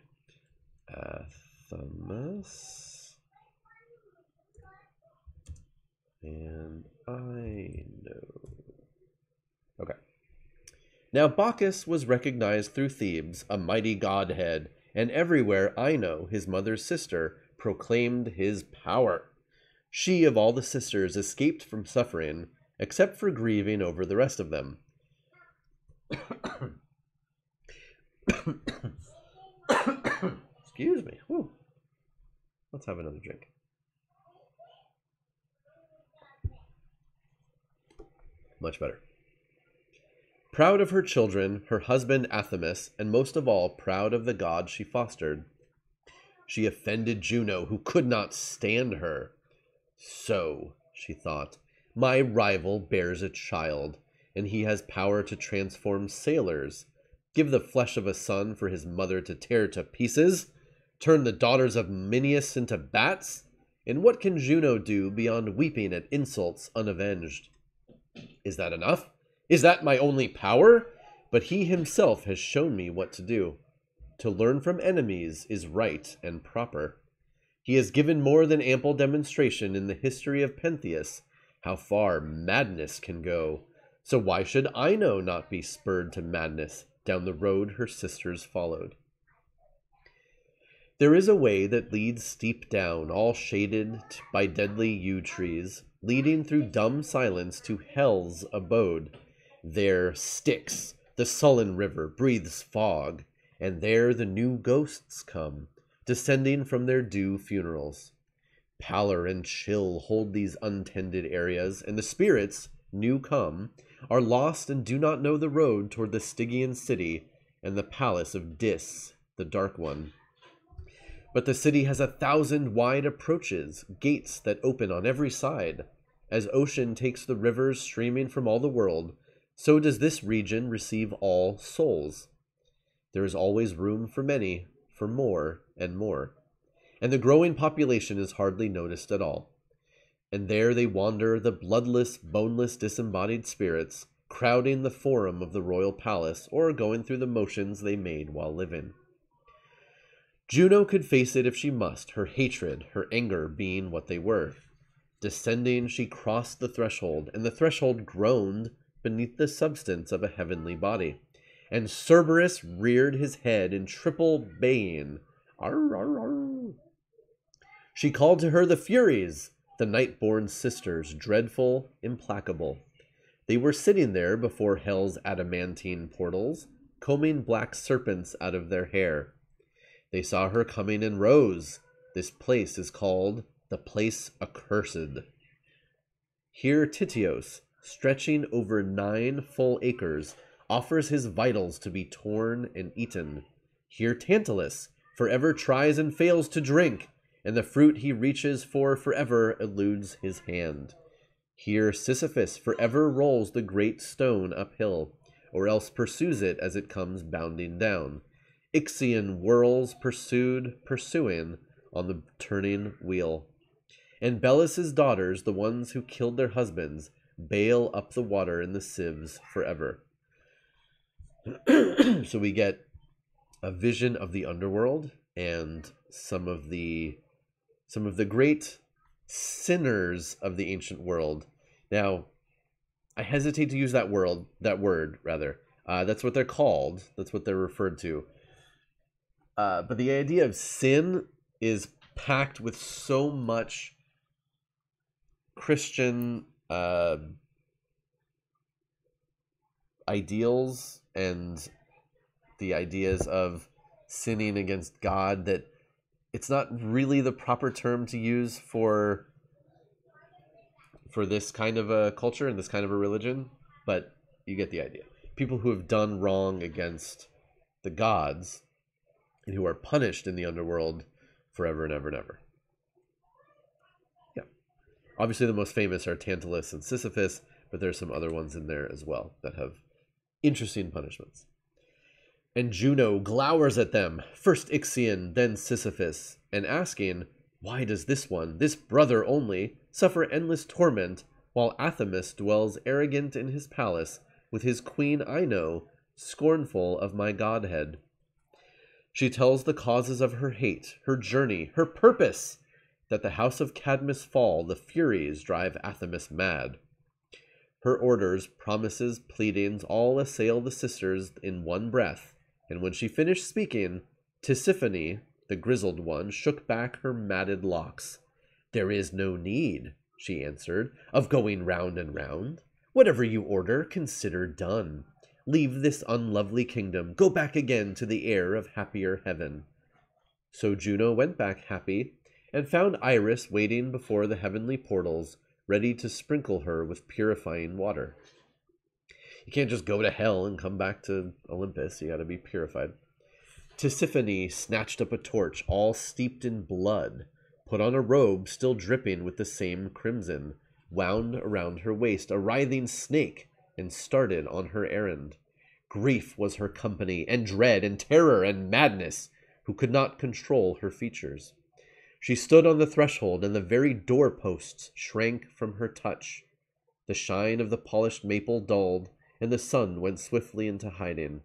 Athamas. And I know. Okay. Now Bacchus was recognized through Thebes, a mighty godhead, and everywhere Ino, his mother's sister, proclaimed his power. She of all the sisters escaped from suffering, except for grieving over the rest of them. Excuse me. Whew. Let's have another drink. Much better. Proud of her children, her husband Athamas, and most of all, proud of the god she fostered. She offended Juno, who could not stand her. So, she thought, my rival bears a child, and he has power to transform sailors give the flesh of a son for his mother to tear to pieces, turn the daughters of Minyas into bats? And what can Juno do beyond weeping at insults unavenged? Is that enough? Is that my only power? But he himself has shown me what to do. To learn from enemies is right and proper. He has given more than ample demonstration in the history of Pentheus how far madness can go. So why should Ino not be spurred to madness down the road her sisters followed? There is a way that leads steep down, all shaded by deadly yew trees, leading through dumb silence to hell's abode. There Styx, the sullen river, breathes fog, and there the new ghosts come, descending from their due funerals. Pallor and chill hold these untended areas, and the spirits, new come, are lost and do not know the road toward the Stygian city and the palace of Dis, the Dark One. But the city has a thousand wide approaches, gates that open on every side. As ocean takes the rivers streaming from all the world, so does this region receive all souls. There is always room for many, for more and more and the growing population is hardly noticed at all. And there they wander, the bloodless, boneless, disembodied spirits, crowding the forum of the royal palace or going through the motions they made while living. Juno could face it if she must, her hatred, her anger being what they were. Descending, she crossed the threshold, and the threshold groaned beneath the substance of a heavenly body. And Cerberus reared his head in triple baying. Arr, arr, arr. She called to her the Furies, the night born sisters, dreadful, implacable. They were sitting there before hell's adamantine portals, combing black serpents out of their hair. They saw her coming and rose. This place is called the place accursed. Here Tityos, stretching over nine full acres, offers his vitals to be torn and eaten. Here Tantalus forever tries and fails to drink, and the fruit he reaches for forever eludes his hand. Here Sisyphus forever rolls the great stone uphill, or else pursues it as it comes bounding down. Ixion whirls pursued, pursuing, on the turning wheel. And Belus' daughters, the ones who killed their husbands, bail up the water in the sieves forever. so we get a vision of the underworld and some of the some of the great sinners of the ancient world. Now, I hesitate to use that word, that word rather. Uh, that's what they're called. That's what they're referred to. Uh, but the idea of sin is packed with so much Christian uh, ideals and the ideas of sinning against God that it's not really the proper term to use for for this kind of a culture and this kind of a religion, but you get the idea. People who have done wrong against the gods and who are punished in the underworld forever and ever and ever. Yeah. Obviously, the most famous are Tantalus and Sisyphus, but there's some other ones in there as well that have interesting punishments. And Juno glowers at them, first Ixion, then Sisyphus, and asking, Why does this one, this brother only, suffer endless torment, while Athamas dwells arrogant in his palace, with his queen Ino, scornful of my godhead? She tells the causes of her hate, her journey, her purpose, that the house of Cadmus fall, the Furies drive Athamas mad. Her orders, promises, pleadings all assail the sisters in one breath, and when she finished speaking, Tisiphone, the grizzled one, shook back her matted locks. There is no need, she answered, of going round and round. Whatever you order, consider done. Leave this unlovely kingdom, go back again to the air of happier heaven. So Juno went back happy, and found Iris waiting before the heavenly portals, ready to sprinkle her with purifying water. You can't just go to hell and come back to Olympus. You got to be purified. Tisiphone snatched up a torch, all steeped in blood, put on a robe still dripping with the same crimson, wound around her waist a writhing snake, and started on her errand. Grief was her company, and dread, and terror, and madness, who could not control her features. She stood on the threshold, and the very doorposts shrank from her touch. The shine of the polished maple dulled, and the sun went swiftly into hiding.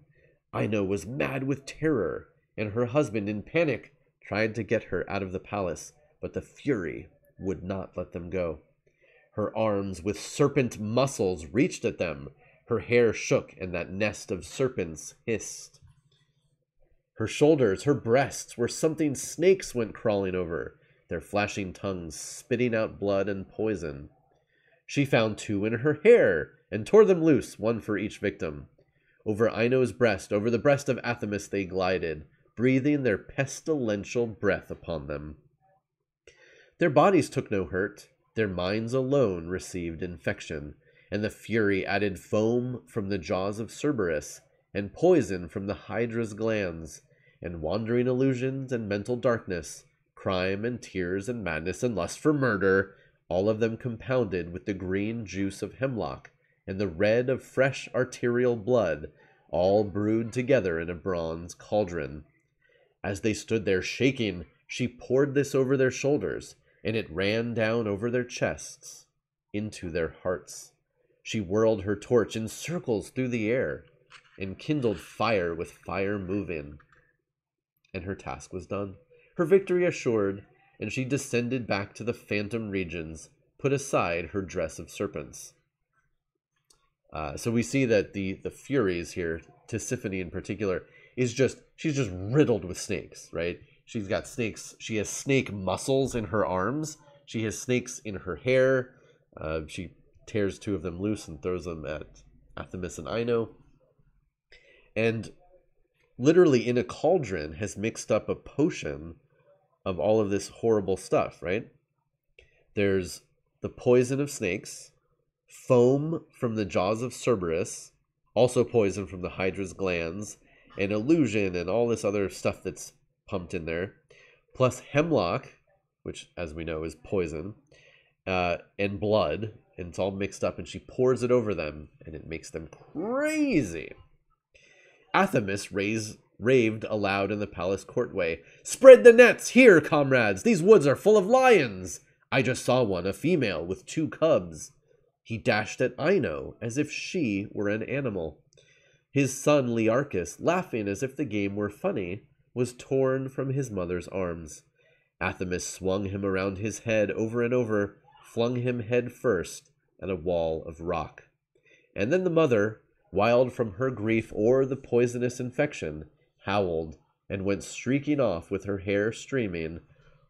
Ino was mad with terror, and her husband, in panic, tried to get her out of the palace, but the fury would not let them go. Her arms with serpent muscles reached at them. Her hair shook, and that nest of serpents hissed. Her shoulders, her breasts, were something snakes went crawling over, their flashing tongues spitting out blood and poison. She found two in her hair and tore them loose, one for each victim. Over Ino's breast, over the breast of Athamas, they glided, breathing their pestilential breath upon them. Their bodies took no hurt, their minds alone received infection, and the fury added foam from the jaws of Cerberus, and poison from the Hydra's glands, and wandering illusions and mental darkness, crime and tears and madness and lust for murder, all of them compounded with the green juice of hemlock and the red of fresh arterial blood, all brewed together in a bronze cauldron. As they stood there shaking, she poured this over their shoulders, and it ran down over their chests into their hearts. She whirled her torch in circles through the air and kindled fire with fire moving. And her task was done, her victory assured, and she descended back to the phantom regions, put aside her dress of serpents. Uh, so we see that the the Furies here, Tisiphone in particular, is just she's just riddled with snakes, right? She's got snakes. She has snake muscles in her arms. She has snakes in her hair. Uh, she tears two of them loose and throws them at Athamas and Ino. And literally in a cauldron has mixed up a potion of all of this horrible stuff, right? There's the poison of snakes, foam from the jaws of Cerberus, also poison from the Hydra's glands, and illusion and all this other stuff that's pumped in there, plus hemlock, which, as we know, is poison, uh, and blood, and it's all mixed up, and she pours it over them, and it makes them crazy. Athamas raved aloud in the palace courtway. Spread the nets here, comrades! These woods are full of lions! I just saw one, a female, with two cubs. He dashed at Ino as if she were an animal. His son Learchus, laughing as if the game were funny, was torn from his mother's arms. Athamas swung him around his head over and over, flung him head first at a wall of rock. And then the mother, wild from her grief or the poisonous infection, howled and went streaking off with her hair streaming,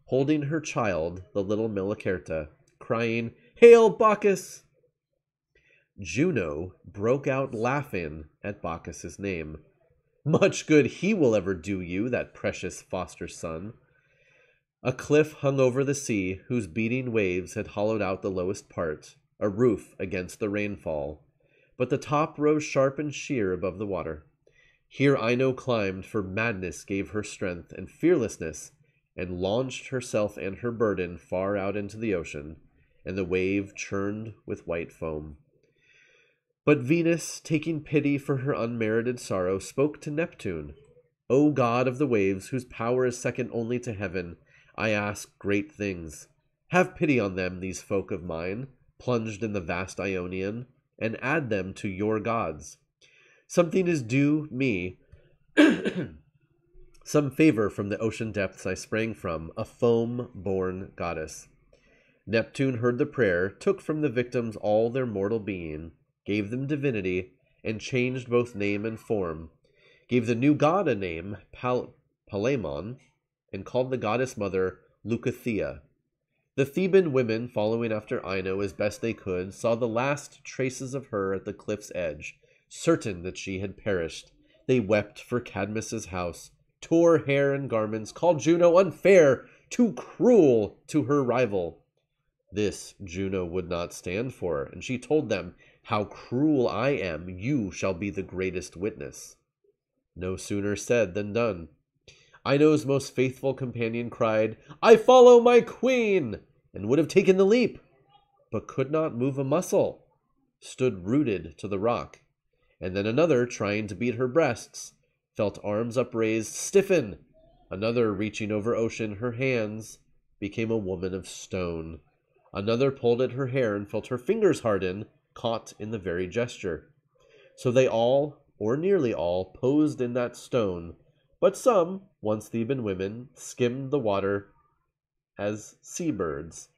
holding her child, the little Melicerta, crying, Hail Bacchus! Juno broke out laughing at Bacchus's name. Much good he will ever do you, that precious foster son. A cliff hung over the sea, whose beating waves had hollowed out the lowest part, a roof against the rainfall, but the top rose sharp and sheer above the water. Here Ino climbed, for madness gave her strength and fearlessness, and launched herself and her burden far out into the ocean, and the wave churned with white foam. But Venus, taking pity for her unmerited sorrow, spoke to Neptune O God of the waves, whose power is second only to heaven, I ask great things. Have pity on them, these folk of mine, plunged in the vast Ionian, and add them to your gods. Something is due me, some favor from the ocean depths I sprang from, a foam born goddess. Neptune heard the prayer, took from the victims all their mortal being, gave them divinity, and changed both name and form, gave the new god a name, Pal- Palaemon, and called the goddess mother Leucothea. The Theban women, following after Ino as best they could, saw the last traces of her at the cliff's edge, certain that she had perished. They wept for Cadmus's house, tore hair and garments, called Juno unfair, too cruel to her rival. This Juno would not stand for, and she told them how cruel I am, you shall be the greatest witness. No sooner said than done. Ino's most faithful companion cried, I follow my queen, and would have taken the leap, but could not move a muscle, stood rooted to the rock. And then another, trying to beat her breasts, felt arms upraised stiffen. Another, reaching over ocean, her hands became a woman of stone. Another pulled at her hair and felt her fingers harden caught in the very gesture. So they all, or nearly all, posed in that stone, but some, once Theban women, skimmed the water as seabirds.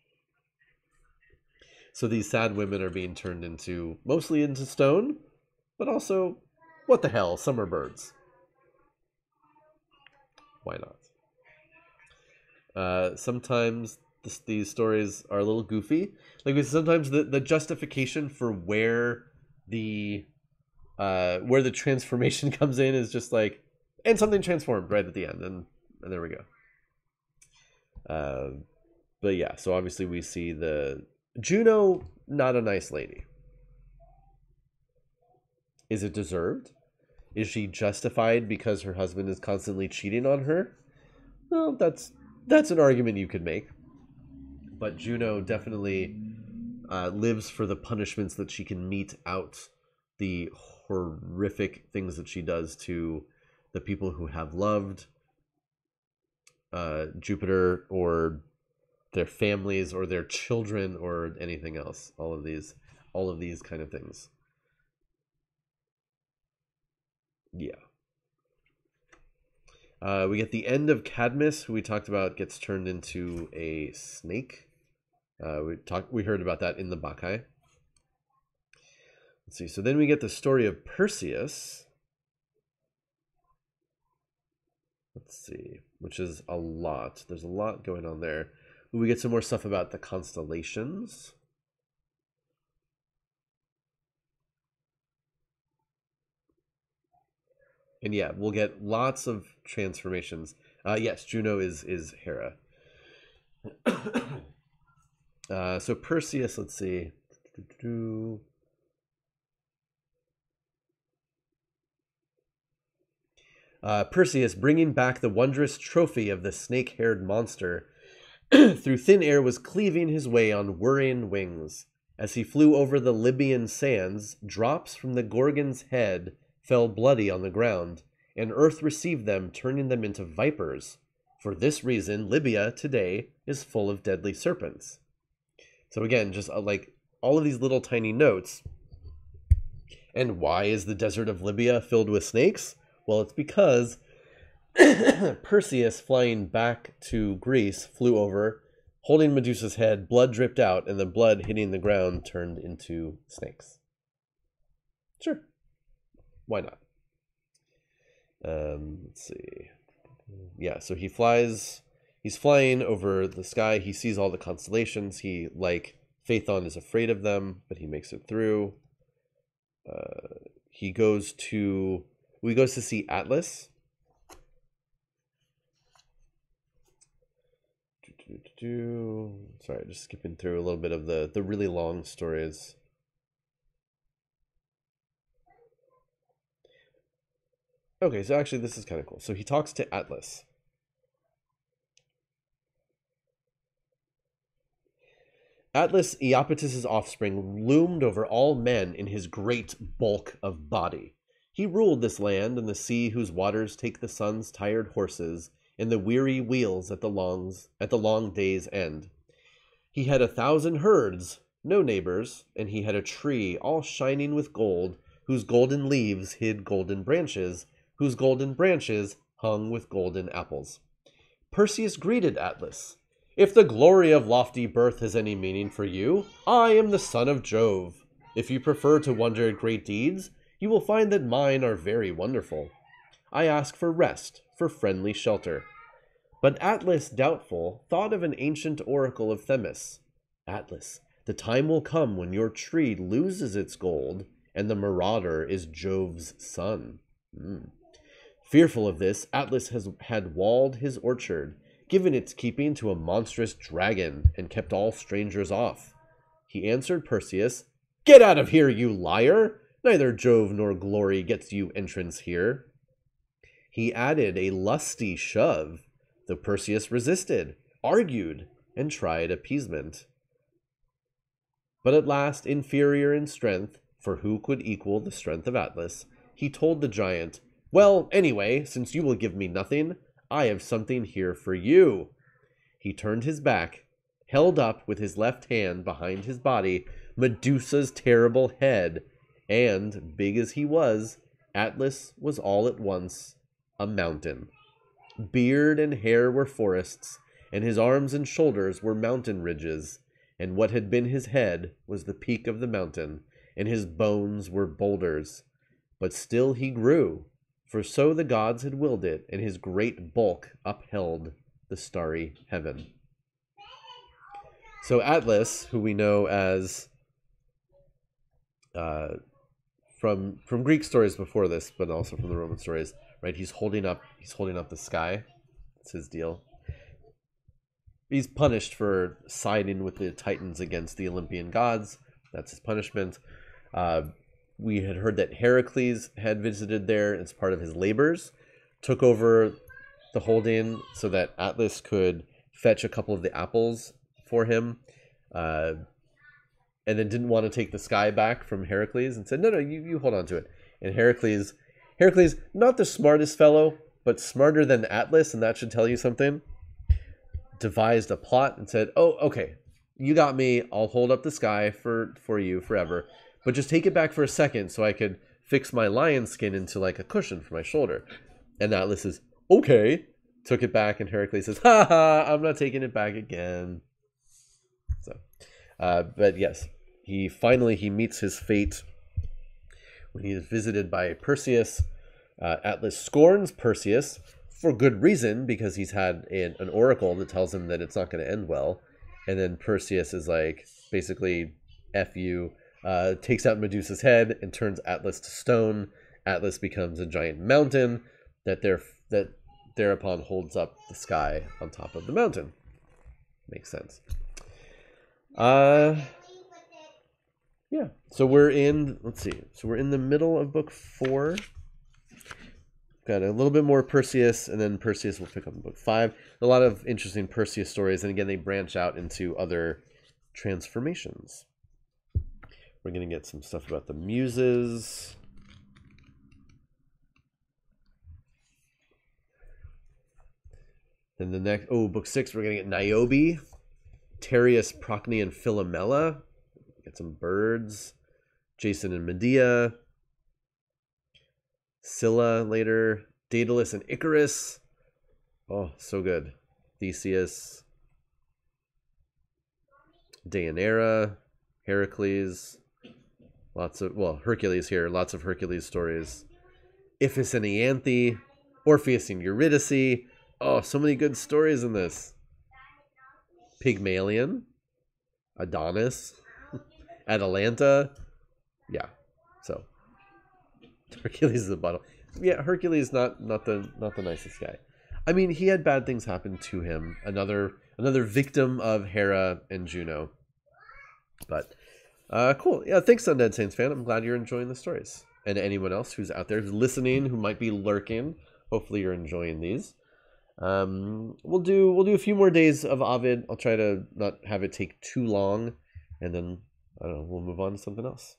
So these sad women are being turned into mostly into stone, but also, what the hell, summer birds. Why not? Uh, sometimes this, these stories are a little goofy. Like sometimes the, the justification for where the uh, where the transformation comes in is just like and something transformed right at the end, and, and there we go. Uh, but yeah, so obviously we see the Juno, not a nice lady. Is it deserved? Is she justified because her husband is constantly cheating on her? Well, that's that's an argument you could make. But Juno definitely uh, lives for the punishments that she can mete out the horrific things that she does to the people who have loved uh, Jupiter or their families or their children or anything else. All of these, all of these kind of things. Yeah. Uh, we get the end of Cadmus, who we talked about gets turned into a snake. Uh, we talked, we heard about that in the Bacchae. Let's see. So then we get the story of Perseus. Let's see, which is a lot. There's a lot going on there. We get some more stuff about the constellations. And yeah, we'll get lots of transformations. Uh, yes, Juno is is Hera. uh, so Perseus, let's see. Uh, Perseus bringing back the wondrous trophy of the snake haired monster through thin air was cleaving his way on whirring wings. As he flew over the Libyan sands, drops from the Gorgon's head fell bloody on the ground, and earth received them, turning them into vipers. For this reason, Libya today is full of deadly serpents. So, again, just uh, like all of these little tiny notes. And why is the desert of Libya filled with snakes? Well, it's because Perseus, flying back to Greece, flew over, holding Medusa's head. Blood dripped out, and the blood hitting the ground turned into snakes. Sure. Why not? Um, let's see. Yeah, so he flies. He's flying over the sky. He sees all the constellations. He, like, Phaethon is afraid of them, but he makes it through. Uh, he goes to we goes to see Atlas. Sorry, just skipping through a little bit of the the really long stories. Okay, so actually this is kind of cool. So he talks to Atlas. Atlas, Iapetus's offspring, loomed over all men in his great bulk of body. He ruled this land and the sea whose waters take the sun's tired horses and the weary wheels at the longs at the long day's end. He had a thousand herds, no neighbors, and he had a tree all shining with gold, whose golden leaves hid golden branches, whose golden branches hung with golden apples. Perseus greeted Atlas. If the glory of lofty birth has any meaning for you, I am the son of Jove. If you prefer to wonder at great deeds, you will find that mine are very wonderful. I ask for rest, for friendly shelter. But Atlas, doubtful, thought of an ancient oracle of Themis. Atlas, the time will come when your tree loses its gold, and the marauder is Jove's son. Mm. Fearful of this, Atlas has had walled his orchard, given its keeping to a monstrous dragon, and kept all strangers off. He answered Perseus, Get out of here, you liar! Neither Jove nor glory gets you entrance here. He added a lusty shove, though Perseus resisted, argued, and tried appeasement. But at last, inferior in strength, for who could equal the strength of Atlas, he told the giant, Well, anyway, since you will give me nothing, I have something here for you. He turned his back, held up with his left hand behind his body Medusa's terrible head, and, big as he was, Atlas was all at once a mountain. Beard and hair were forests, and his arms and shoulders were mountain ridges, and what had been his head was the peak of the mountain, and his bones were boulders. But still he grew, for so the gods had willed it, and his great bulk upheld the starry heaven. So Atlas, who we know as uh, from from Greek stories before this, but also from the Roman stories, right? He's holding up he's holding up the sky. That's his deal. He's punished for siding with the Titans against the Olympian gods. That's his punishment. Uh, we had heard that Heracles had visited there as part of his labors, took over the holding so that Atlas could fetch a couple of the apples for him, uh, and then didn't want to take the sky back from Heracles and said, "No, no, you, you hold on to it." And Heracles, Heracles, not the smartest fellow, but smarter than Atlas, and that should tell you something. Devised a plot and said, "Oh, okay, you got me. I'll hold up the sky for for you forever, but just take it back for a second so I could fix my lion skin into like a cushion for my shoulder." And Atlas says, "Okay." Took it back, and Heracles says, "Ha ha! I'm not taking it back again." So, uh, but yes, he finally he meets his fate when he is visited by Perseus. Uh, Atlas scorns Perseus for good reason because he's had an, an oracle that tells him that it's not going to end well, and then Perseus is like basically "f you," uh, takes out Medusa's head and turns Atlas to stone. Atlas becomes a giant mountain that there that thereupon holds up the sky on top of the mountain. Makes sense. Uh yeah. So we're in let's see. So we're in the middle of book 4. Got a little bit more Perseus and then Perseus will pick up in book 5. A lot of interesting Perseus stories and again they branch out into other transformations. We're going to get some stuff about the muses. Then the next, oh, book six, we're going to get Niobe, Tereus, Procne, and Philomela. Get some birds. Jason and Medea. Scylla later. Daedalus and Icarus. Oh, so good. Theseus. Deianira. Heracles. Lots of, well, Hercules here. Lots of Hercules stories. Iphis and Ianthe. Orpheus and Eurydice. Oh, so many good stories in this. Pygmalion, Adonis, Atalanta. Yeah. So Hercules is the bottle. Yeah, Hercules not not the not the nicest guy. I mean, he had bad things happen to him. Another another victim of Hera and Juno. But uh cool. Yeah, thanks Undead Saints fan. I'm glad you're enjoying the stories. And anyone else who's out there listening, who might be lurking, hopefully you're enjoying these. Um, we'll do we'll do a few more days of Ovid. I'll try to not have it take too long, and then I don't know. We'll move on to something else.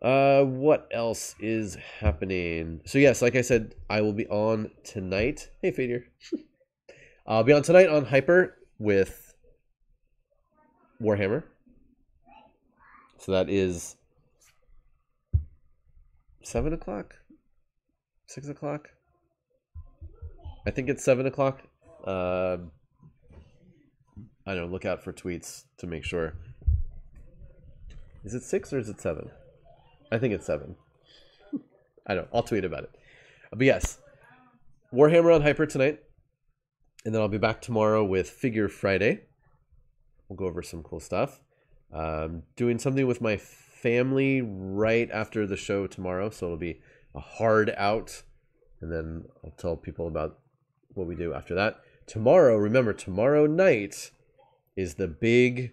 Uh, what else is happening? So yes, like I said, I will be on tonight. Hey, Fader. I'll be on tonight on Hyper with Warhammer. So that is seven o'clock, six o'clock. I think it's seven o'clock. Uh, I don't. Look out for tweets to make sure. Is it six or is it seven? I think it's seven. I don't. I'll tweet about it. But yes, Warhammer on Hyper tonight, and then I'll be back tomorrow with Figure Friday. We'll go over some cool stuff. Um, doing something with my family right after the show tomorrow, so it'll be a hard out, and then I'll tell people about what we do after that. Tomorrow, remember, tomorrow night is the big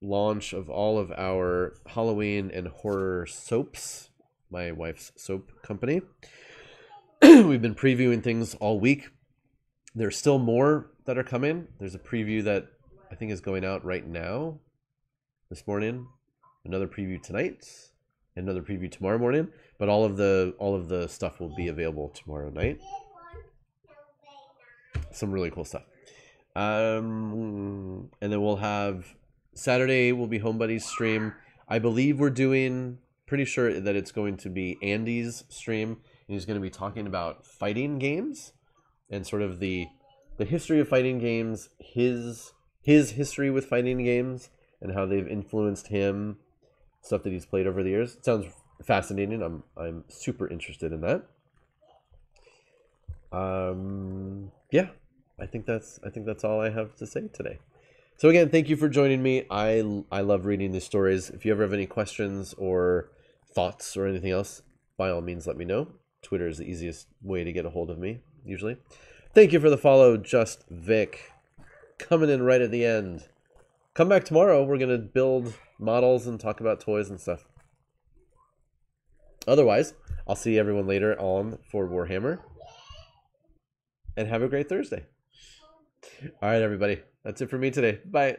launch of all of our Halloween and horror soaps, my wife's soap company. We've been previewing things all week. There's still more that are coming. There's a preview that I think is going out right now, this morning. Another preview tonight, another preview tomorrow morning. But all of the all of the stuff will be available tomorrow night some really cool stuff. Um, and then we'll have Saturday will be Homebuddies stream. I believe we're doing pretty sure that it's going to be Andy's stream, and he's going to be talking about fighting games and sort of the the history of fighting games, his his history with fighting games, and how they've influenced him, stuff that he's played over the years. It sounds fascinating. I'm I'm super interested in that. Um, yeah, I think that's I think that's all I have to say today. So again, thank you for joining me. I I love reading these stories. If you ever have any questions or thoughts or anything else, by all means, let me know. Twitter is the easiest way to get a hold of me usually. Thank you for the follow, Just Vic. Coming in right at the end. Come back tomorrow. We're gonna build models and talk about toys and stuff. Otherwise, I'll see everyone later on for Warhammer. And have a great Thursday. All right, everybody. That's it for me today. Bye.